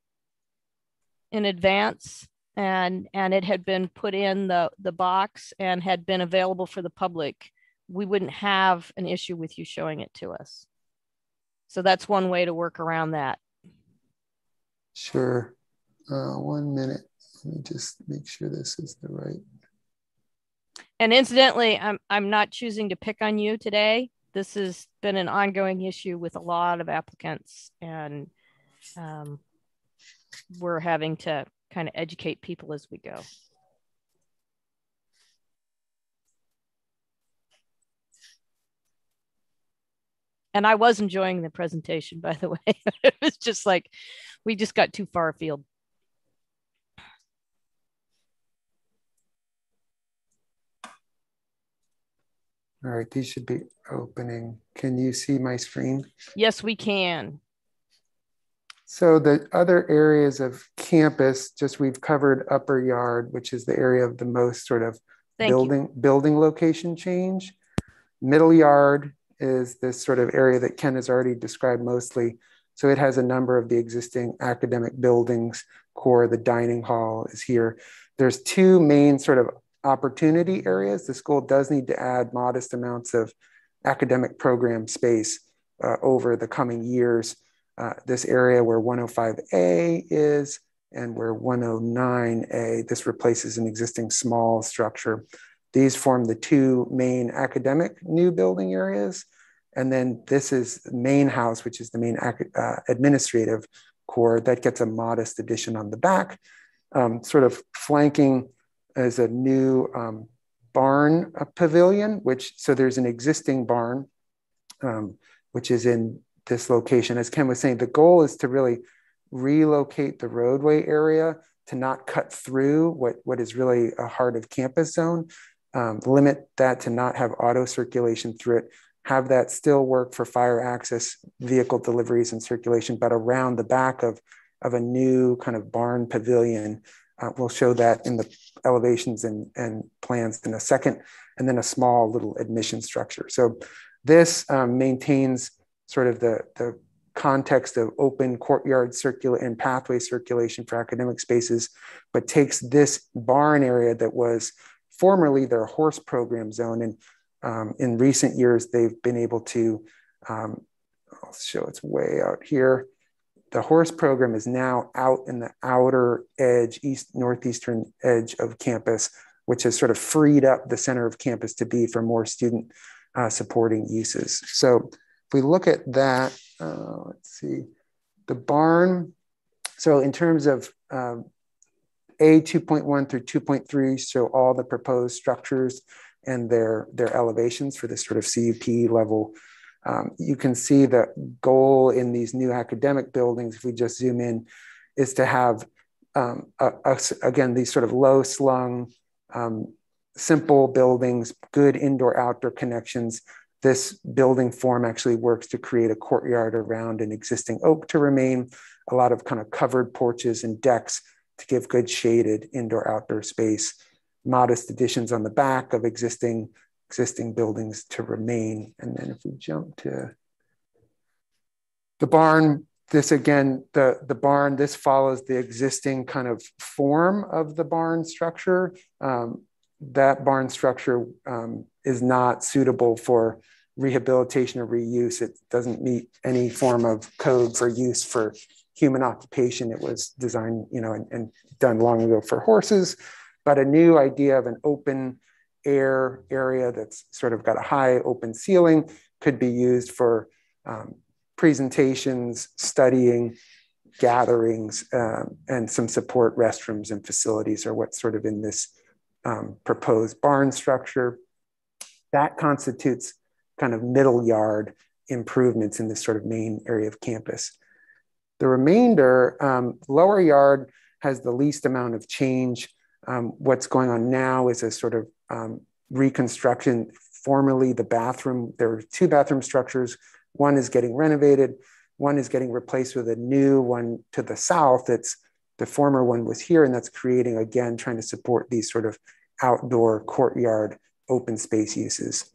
[SPEAKER 2] in advance and and it had been put in the the box and had been available for the public we wouldn't have an issue with you showing it to us. So that's one way to work around that.
[SPEAKER 13] Sure. Uh, one minute. Let me just make sure this is the right.
[SPEAKER 2] And incidentally i'm i'm not choosing to pick on you today. This has been an ongoing issue with a lot of applicants and um, we're having to kind of educate people as we go. And I was enjoying the presentation, by the way. it was just like we just got too far afield.
[SPEAKER 13] All right, these should be opening. Can you see my screen?
[SPEAKER 2] Yes, we can.
[SPEAKER 13] So the other areas of campus, just we've covered upper yard, which is the area of the most sort of Thank building you. building location change. Middle yard is this sort of area that Ken has already described mostly. So it has a number of the existing academic buildings, core, the dining hall is here. There's two main sort of opportunity areas. The school does need to add modest amounts of academic program space uh, over the coming years uh, this area where 105A is and where 109A, this replaces an existing small structure. These form the two main academic new building areas. And then this is main house, which is the main uh, administrative core that gets a modest addition on the back. Um, sort of flanking as a new um, barn pavilion, which, so there's an existing barn, um, which is in this location. As Ken was saying, the goal is to really relocate the roadway area to not cut through what, what is really a heart of campus zone, um, limit that to not have auto circulation through it, have that still work for fire access, vehicle deliveries and circulation, but around the back of, of a new kind of barn pavilion. Uh, we'll show that in the elevations and, and plans in a second, and then a small little admission structure. So this um, maintains sort of the, the context of open courtyard circular and pathway circulation for academic spaces, but takes this barn area that was formerly their horse program zone. And um, in recent years, they've been able to, um, I'll show it's way out here. The horse program is now out in the outer edge, east, northeastern edge of campus, which has sort of freed up the center of campus to be for more student uh, supporting uses. So if we look at that, uh, let's see, the barn. So in terms of um, A 2.1 through 2.3 show all the proposed structures and their, their elevations for this sort of CUP level. Um, you can see the goal in these new academic buildings, if we just zoom in, is to have, um, a, a, again, these sort of low slung, um, simple buildings, good indoor outdoor connections this building form actually works to create a courtyard around an existing oak to remain, a lot of kind of covered porches and decks to give good shaded indoor outdoor space, modest additions on the back of existing, existing buildings to remain. And then if we jump to the barn, this again, the, the barn, this follows the existing kind of form of the barn structure. Um, that barn structure um, is not suitable for rehabilitation or reuse. It doesn't meet any form of code for use for human occupation. It was designed, you know, and, and done long ago for horses, but a new idea of an open air area that's sort of got a high open ceiling could be used for um, presentations, studying, gatherings, um, and some support restrooms and facilities are what's sort of in this um, proposed barn structure. That constitutes kind of middle yard improvements in this sort of main area of campus. The remainder, um, lower yard has the least amount of change. Um, what's going on now is a sort of um, reconstruction. Formerly, the bathroom, there were two bathroom structures. One is getting renovated, one is getting replaced with a new one to the south. It's the former one was here, and that's creating again, trying to support these sort of outdoor courtyard open space uses.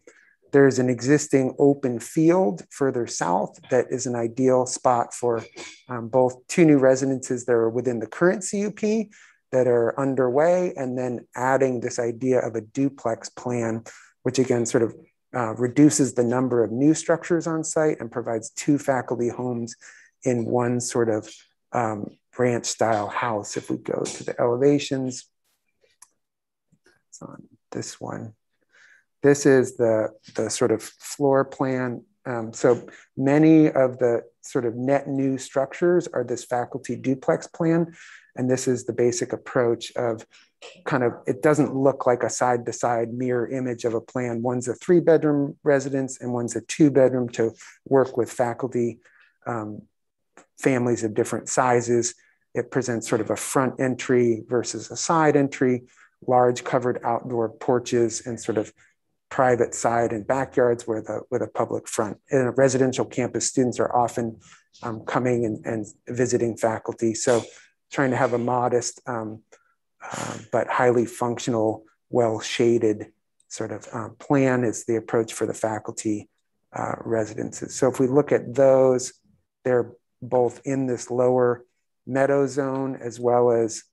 [SPEAKER 13] There's an existing open field further south that is an ideal spot for um, both two new residences that are within the current CUP that are underway, and then adding this idea of a duplex plan, which again sort of uh, reduces the number of new structures on site and provides two faculty homes in one sort of um, ranch style house. If we go to the elevations, it's on this one. This is the, the sort of floor plan. Um, so many of the sort of net new structures are this faculty duplex plan. And this is the basic approach of kind of, it doesn't look like a side to side mirror image of a plan. One's a three bedroom residence and one's a two bedroom to work with faculty um, families of different sizes. It presents sort of a front entry versus a side entry, large covered outdoor porches and sort of private side and backyards with a, with a public front. In a residential campus, students are often um, coming and, and, visiting faculty. So trying to have a modest um, uh, but highly functional, well shaded sort of uh, plan is the approach for the faculty uh, residences. So if we look at those, they're both in this lower meadow zone as well as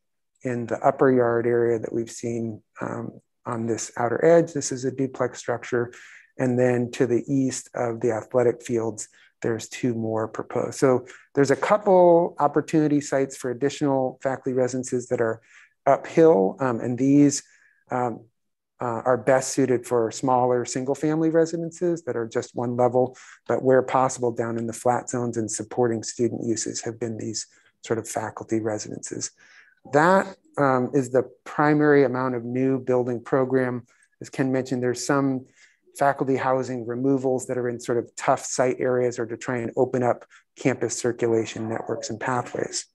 [SPEAKER 13] in the upper yard area that we've seen um, on this outer edge. This is a duplex structure. And then to the east of the athletic fields, there's two more proposed. So there's a couple opportunity sites for additional faculty residences that are uphill. Um, and these um, uh, are best suited for smaller single family residences that are just one level, but where possible down in the flat zones and supporting student uses have been these sort of faculty residences. That um, is the primary amount of new building program. As Ken mentioned, there's some faculty housing removals that are in sort of tough site areas or to try and open up campus circulation networks and pathways.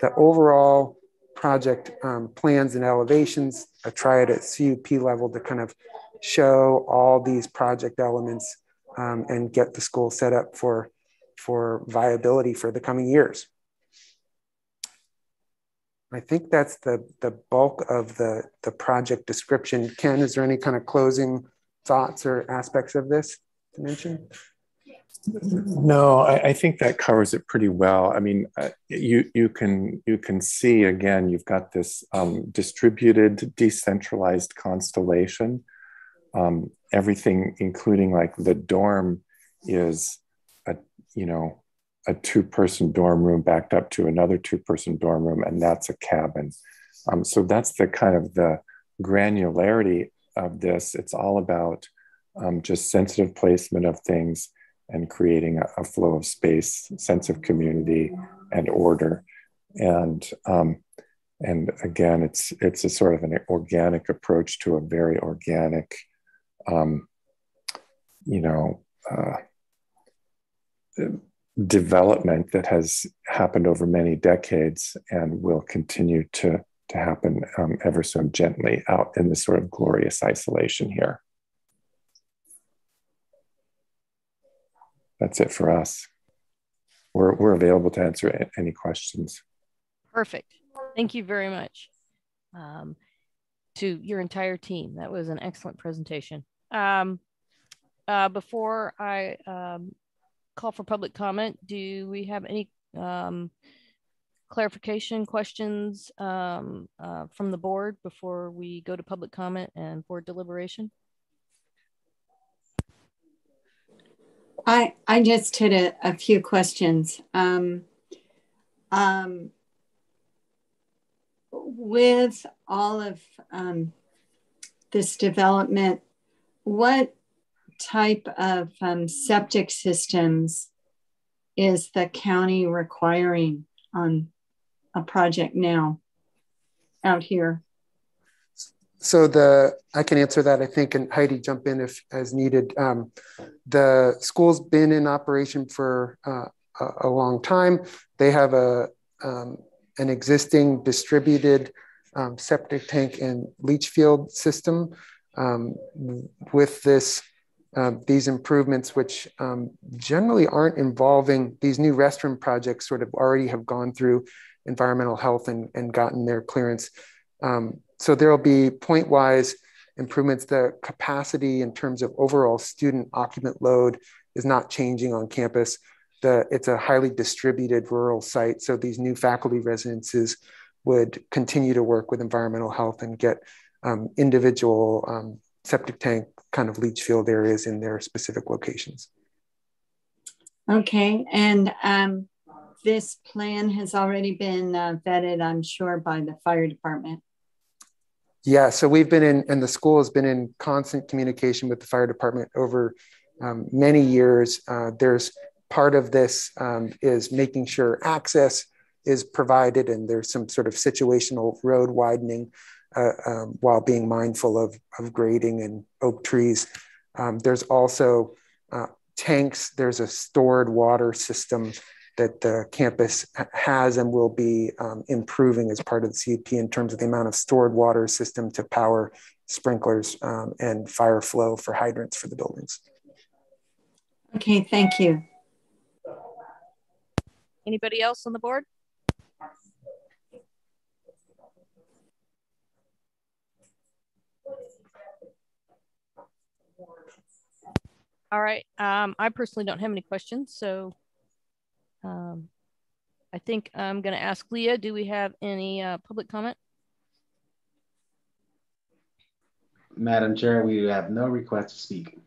[SPEAKER 13] The overall project um, plans and elevations, I try it at CUP level to kind of show all these project elements um, and get the school set up for, for viability for the coming years. I think that's the, the bulk of the, the project description. Ken, is there any kind of closing thoughts or aspects of this to mention?
[SPEAKER 16] No, I, I, think that covers it pretty well. I mean, uh, you you can you can see again, you've got this um, distributed, decentralized constellation. Um, everything, including like the dorm, is a you know a two-person dorm room backed up to another two-person dorm room, and that's a cabin. Um, so that's the kind of the granularity of this. It's all about um, just sensitive placement of things and creating a, a, flow of space, sense of community and order. And um, and again, it's it's a sort of an organic approach to a very organic, um, you know, uh, development that has happened over many decades and will continue to to happen um, ever so gently out in this sort of glorious isolation here. that's it for us. We're, we're available to answer any questions.
[SPEAKER 2] Perfect. Thank you very much um, to your entire team. That was an excellent presentation. Um, uh, before I um, call for public comment, do we have any um, clarification questions um, uh, from the board before we go to public comment and board deliberation?
[SPEAKER 7] I I just had a, a few questions. Um, um, with all of um, this development, what type of um, septic systems is the county requiring on a project now out here?
[SPEAKER 13] so the I can answer that I think, and Heidi jump in if as needed. Um, the school's been in operation for uh, a, a, long time. They have a um, an existing distributed um, septic tank and leach field system. Um, with this, these improvements, which um, generally aren't involving these new restroom projects, sort of already have gone through environmental health and, and gotten their clearance. Um, so there will be point-wise improvements. The capacity in terms of overall student occupant load is not changing on campus. The, it's a highly distributed rural site. So these new faculty residences would continue to work with environmental health and get um, individual um, septic tank kind of leach field areas in their specific locations.
[SPEAKER 7] Okay, and um, this plan has already been uh, vetted, I'm sure, by the fire department.
[SPEAKER 13] Yeah, so we've been in, and the school has been in constant communication with the fire department over um, many years. Uh, there's part of this um, is making sure access is provided, and there's some sort of situational road widening uh, um, while being mindful of, of grading and oak trees. Um, there's also uh, tanks, there's a stored water system that the campus has and will be um, improving as part of the CUP in terms of the amount of stored water system to power sprinklers um, and fire flow for hydrants for the buildings.
[SPEAKER 7] Okay, thank you.
[SPEAKER 2] Anybody else on the board? All right. Um, I personally don't have any questions, so um, I think I'm going to ask Leah, do we have any uh, public comment?
[SPEAKER 3] Madam Chair, we have no request to speak.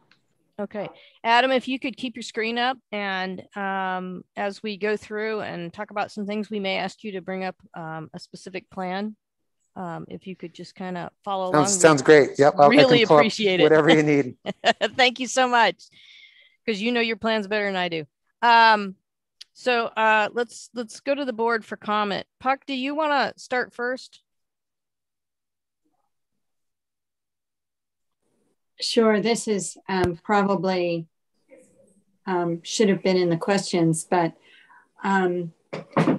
[SPEAKER 2] Okay. Adam, if you could keep your screen up and um, as we go through and talk about some things, we may ask you to bring up um, a specific plan. Um, if you could just kind of follow
[SPEAKER 13] sounds,
[SPEAKER 2] along.
[SPEAKER 13] Sounds great. Yep.
[SPEAKER 2] I'll, really appreciate it.
[SPEAKER 13] Whatever you need.
[SPEAKER 2] Thank you so much. Because you know your plans better than I do. Um, so uh, let's let's go to the board for comment. Puck, do you want to start first?
[SPEAKER 7] Sure. This is um, probably um, should have been in the questions, but um,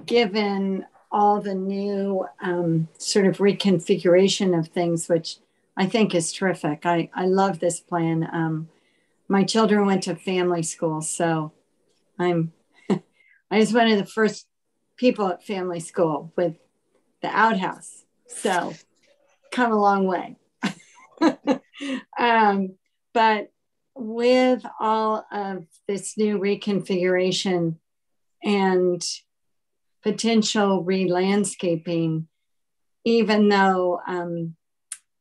[SPEAKER 7] given all the new um, sort of reconfiguration of things, which I think is terrific. I, I love this plan. Um, my children went to family school, so I'm I was one of the first people at family school with the outhouse. So come a long way. um, but with all of this new reconfiguration and potential re-landscaping, even though um,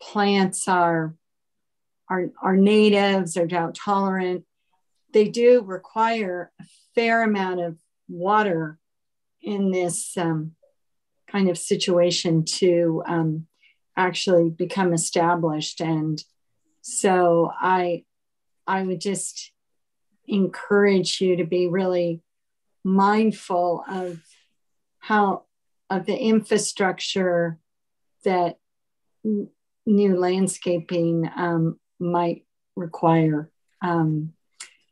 [SPEAKER 7] plants are, are, are natives or drought tolerant, they do require a fair amount of water in this um, kind of situation to um, actually become established. And so I, I would just encourage you to be really mindful of how of the infrastructure that new landscaping um, might require. Um,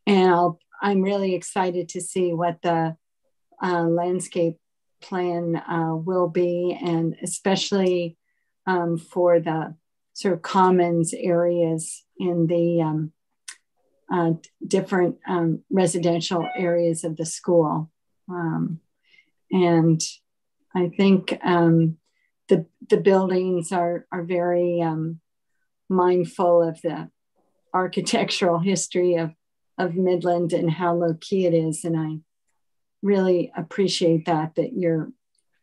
[SPEAKER 7] and I'll, I'm really excited to see what the uh, landscape plan uh, will be, and especially um, for the sort of commons areas in the um, uh, different um, residential areas of the school. Um, and I think um, the, the buildings are, are very um, mindful of the architectural history of, of Midland and how low key it is. And I really appreciate that, that you're,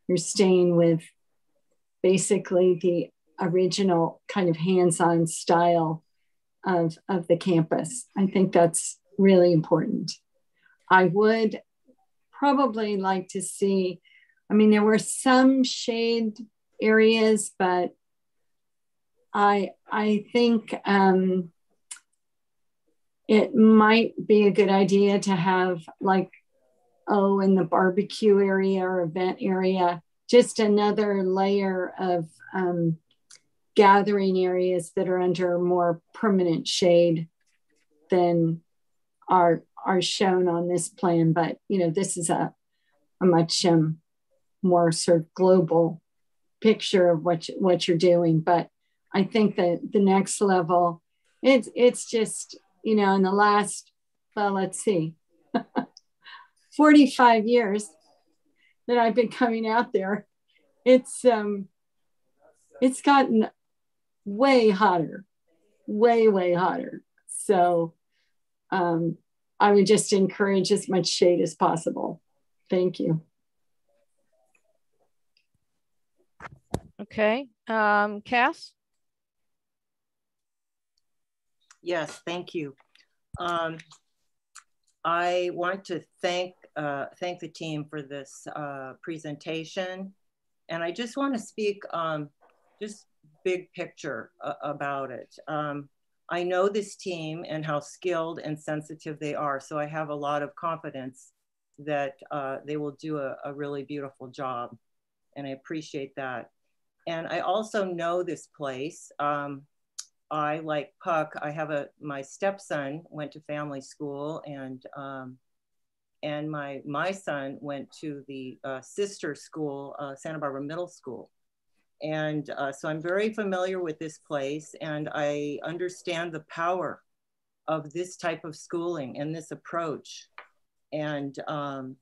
[SPEAKER 7] you're staying with basically the original kind of hands-on style of, of the campus. I think that's really important. I would probably like to see, I mean, there were some shade areas, but I, I think um, it might be a good idea to have like, oh, in the barbecue area or event area, just another layer of um, gathering areas that are under more permanent shade than are are shown on this plan. But you know, this is a, a much um, more sort of global picture of what you, what you're doing. But I think that the next level, it's it's just you know, in the last well, let's see, 45 years that I've been coming out there, it's um, it's gotten way hotter, way, way hotter. So um, I would just encourage as much shade as possible. Thank you.
[SPEAKER 2] Okay. Um, Cass?
[SPEAKER 6] Yes, thank you. Um, I want to thank uh, thank the team for this uh, presentation. And I just want to speak um, just big picture uh, about it. Um, I know this team and how skilled and sensitive they are, so I have a lot of confidence that uh, they will do a, a, really beautiful job, and I appreciate that. And I also know this place. Um, I like Puck. I have a my stepson went to family school, and um, and my my son went to the uh, sister school, uh, Santa Barbara Middle School. And uh, so I'm very familiar with this place and I understand the power of this type of schooling and this approach and um,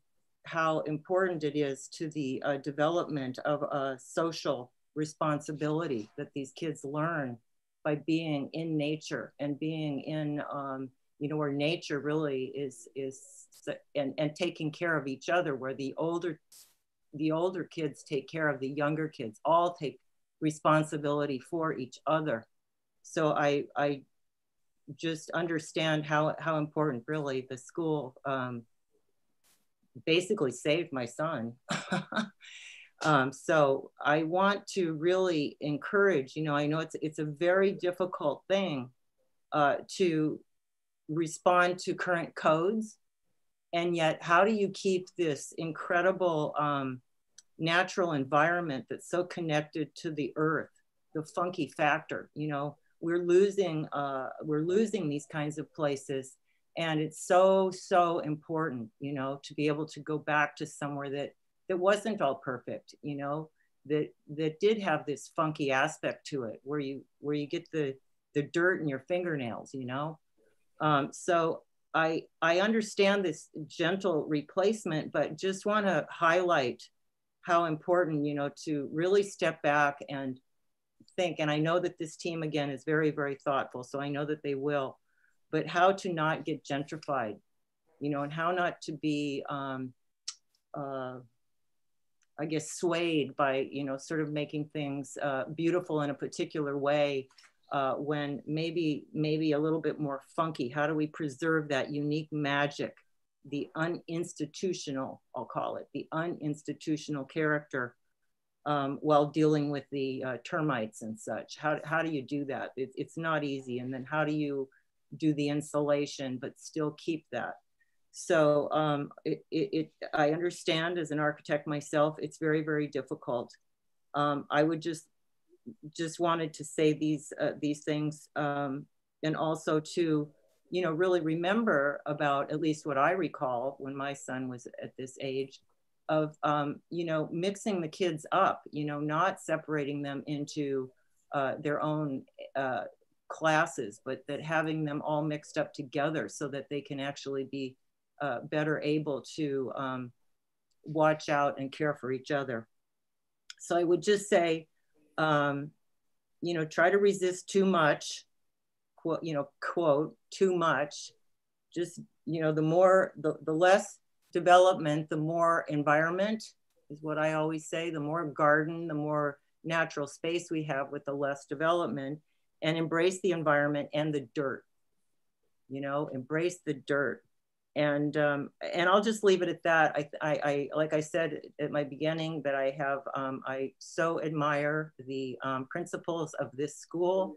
[SPEAKER 6] how important it is to the uh, development of a social responsibility that these kids learn by being in nature and being in, um, you know, where nature really is, is and, and taking care of each other, where the older the older kids take care of the younger kids, all take responsibility for each other. So I, I just understand how, how important really the school um, basically saved my son. um, so I want to really encourage, you know, I know it's, it's a very difficult thing uh, to respond to current codes and yet how do you keep this incredible um, natural environment that's so connected to the earth the funky factor? You know we're losing uh, we're losing these kinds of places and it's so so important you know to be able to go back to somewhere that that wasn't all perfect you know that that did have this funky aspect to it where you where you get the the dirt in your fingernails you know? Um, so I, I understand this gentle replacement, but just want to highlight how important, you know, to really step back and think. And I know that this team, again, is very, very thoughtful. So I know that they will, but how to not get gentrified, you know, and how not to be, um, uh, I guess, swayed by, you know, sort of making things uh, beautiful in a particular way uh, when maybe maybe a little bit more funky? How do we preserve that unique magic, the uninstitutional, I'll call it, the uninstitutional character um, while dealing with the uh, termites and such? How, how do you do that? It, it's not easy. And then how do you do the insulation but still keep that? So um, it, it, it, I understand as an architect myself, it's very, very difficult. Um, I would just just wanted to say these uh, these things um, and also to you know really remember about at least what I recall when my son was at this age of um, you know mixing the kids up you know not separating them into uh, their own uh, classes but that having them all mixed up together so that they can actually be uh, better able to um, watch out and care for each other. So I would just say um, you know, try to resist too much, quote, you know, quote, too much. Just, you know, the more, the, the less development, the more environment is what I always say. The more garden, the more natural space we have with the less development and embrace the environment and the dirt, you know, embrace the dirt and um, and I'll just leave it at that. I, I, I, like I said at my beginning that I have um, I so admire the um, principals of this school,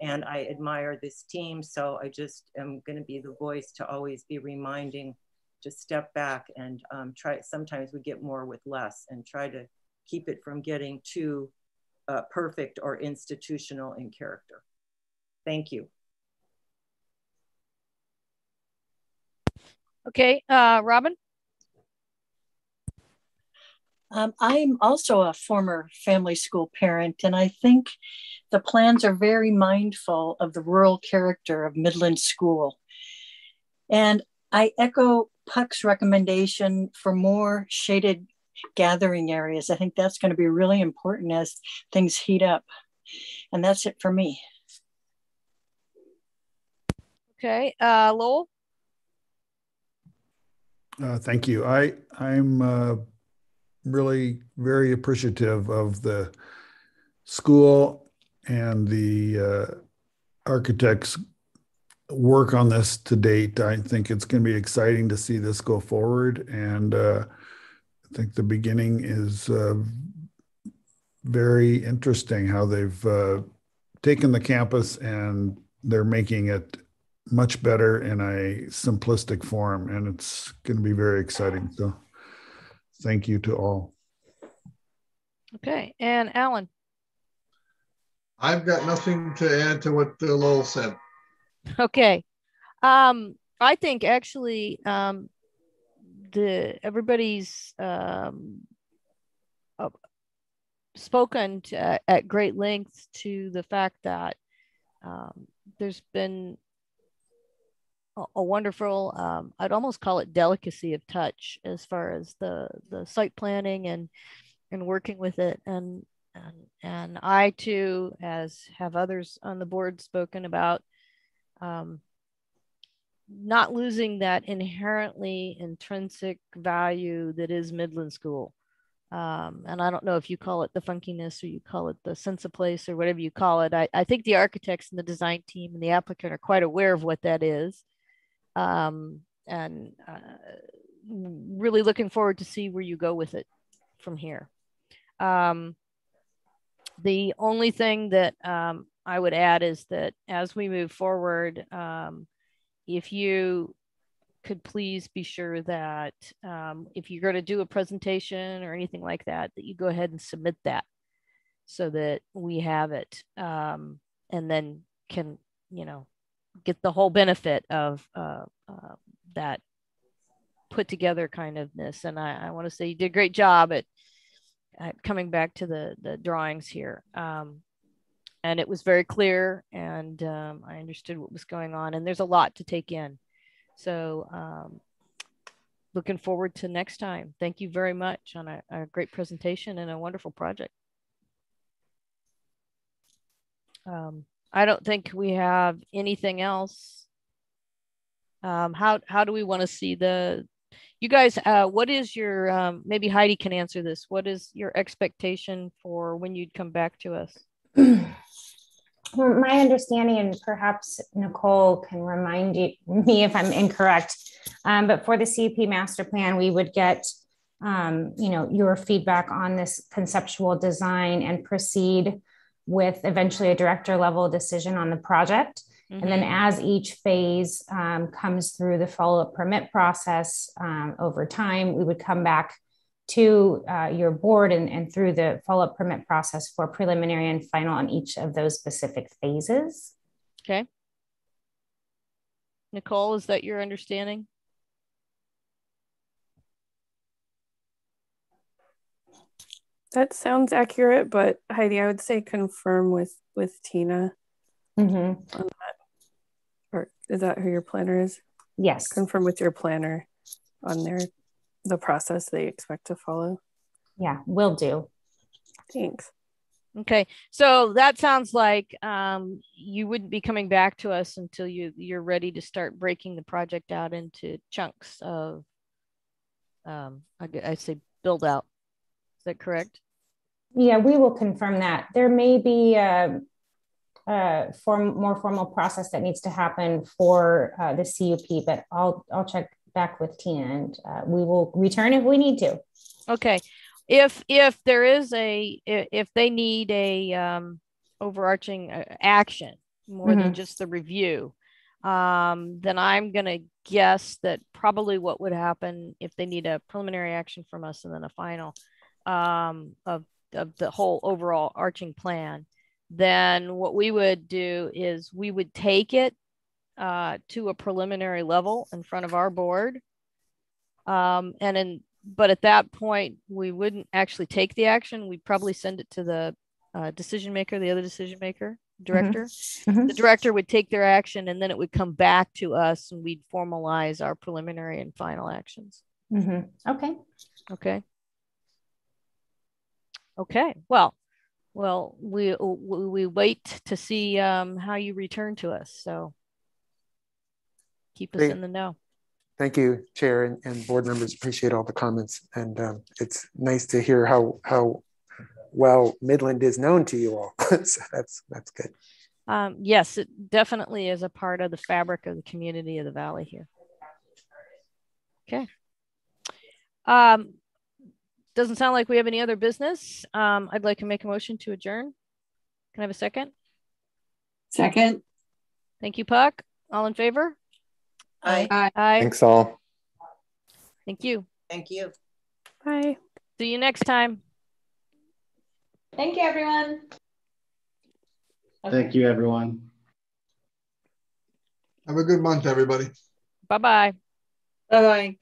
[SPEAKER 6] and I admire this team. So I just am going to be the voice to always be reminding to step back and um, try. Sometimes we get more with less, and try to keep it from getting too uh, perfect or institutional in character. Thank you.
[SPEAKER 2] Okay, uh, Robin?
[SPEAKER 5] Um, I'm also a former family school parent, and I think the plans are very mindful of the rural character of Midland School. And I echo Puck's recommendation for more shaded gathering areas. I think that's going to be really important as things heat up. And that's it for me.
[SPEAKER 2] Okay, uh, Lowell?
[SPEAKER 9] Uh, thank you. I I'm uh, really very appreciative of the school and the uh, architects work on this to date. I think it's going to be exciting to see this go forward, and uh, I think the beginning is uh, very interesting. How they've uh, taken the campus and they're making it much better in a simplistic form, and it's going to be very exciting. So, thank you to all.
[SPEAKER 2] Okay, and Alan.
[SPEAKER 8] I've got nothing to add to what uh, Lowell said.
[SPEAKER 2] Okay, um, I think actually um, the everybody's um, uh, spoken to, at great length to the fact that um, there's been a wonderful um, i'd almost call it delicacy of touch as far as the the site planning and and working with it. And and and i too as have others on the board spoken about um, not losing that inherently intrinsic value that is midland school. Um, and i don't know if you call it the funkiness or you call it the sense of place or whatever you call it. I, I think the architects and the design team and the applicant are quite aware of what that is um, and uh, really looking forward to see where you go with it from here. Um, the only thing that um, I would add is that as we move forward, um, if you could please be sure that um, if you're going to do a presentation or anything like that, that you go ahead and submit that so that we have it um, and then can, you know, get the whole benefit of uh, uh, that put together kind ofness. And I, I want to say you did a great job at, at coming back to the, the drawings here. Um, and it was very clear and um, I understood what was going on. And there's a lot to take in. So um, looking forward to next time. Thank you very much on a, a great presentation and a wonderful project. Um, I don't think we have anything else. Um, how how do we want to see the? You guys, uh, what is your? Um, maybe Heidi can answer this. What is your expectation for when you'd come back to us?
[SPEAKER 14] Well, my understanding, and perhaps Nicole can remind you, me if I'm incorrect, um, but for the CUP master plan, we would get, um, you know, your feedback on this conceptual design and proceed with eventually a director level decision on the project. Mm-hmm. And then mm-hmm. as each phase um, comes through the follow up permit process um, over time, we would come back to uh, your board and, and through the follow up permit process for preliminary and final on each of those specific phases.
[SPEAKER 2] Okay. Nicole, is that your understanding?
[SPEAKER 4] That sounds accurate, but Heidi, I would say confirm with with Tina.
[SPEAKER 14] Mm-hmm.
[SPEAKER 4] Or is that who your planner is?
[SPEAKER 14] Yes.
[SPEAKER 4] Confirm with your planner on their the process they expect to follow.
[SPEAKER 14] Yeah, will do.
[SPEAKER 4] Thanks.
[SPEAKER 2] Okay, so that sounds like um, you wouldn't be coming back to us until you you're ready to start breaking the project out into chunks of, um, I, I say build out. Is that correct?
[SPEAKER 14] Yeah, we will confirm that. There may be a, a form, more formal process that needs to happen for uh, the CUP, but I'll I'll check back with Tina and uh, we will return if we need to.
[SPEAKER 2] Okay, if if there is a if they need a um, overarching uh, action more mm-hmm. than just the review, um, then I'm gonna guess that probably what would happen if they need a preliminary action from us and then a final um, of of the whole overall arching plan, then what we would do is we would take it uh, to a preliminary level in front of our board. Um, and then, but at that point, we wouldn't actually take the action. We'd probably send it to the uh, decision maker, the other decision maker, director. Mm-hmm. Mm-hmm. The director would take their action and then it would come back to us and we'd formalize our preliminary and final actions.
[SPEAKER 14] Mm-hmm. Okay.
[SPEAKER 2] Okay. Okay. Well, well, we we wait to see um, how you return to us. So keep us Great. in the know.
[SPEAKER 13] Thank you, Chair and, and board members. Appreciate all the comments, and um, it's nice to hear how how well Midland is known to you all. so that's that's good.
[SPEAKER 2] Um, yes, it definitely is a part of the fabric of the community of the valley here. Okay. Um, doesn't sound like we have any other business. Um, I'd like to make a motion to adjourn. Can I have a second?
[SPEAKER 7] Second.
[SPEAKER 2] Thank you, Puck. All in favor?
[SPEAKER 6] Aye.
[SPEAKER 2] Aye. Aye.
[SPEAKER 16] Thanks all.
[SPEAKER 2] Thank you.
[SPEAKER 6] Thank you.
[SPEAKER 4] Bye.
[SPEAKER 2] See you next time.
[SPEAKER 1] Thank you, everyone.
[SPEAKER 3] Okay. Thank you, everyone.
[SPEAKER 8] Have a good month, everybody.
[SPEAKER 2] Bye-bye.
[SPEAKER 7] Bye-bye.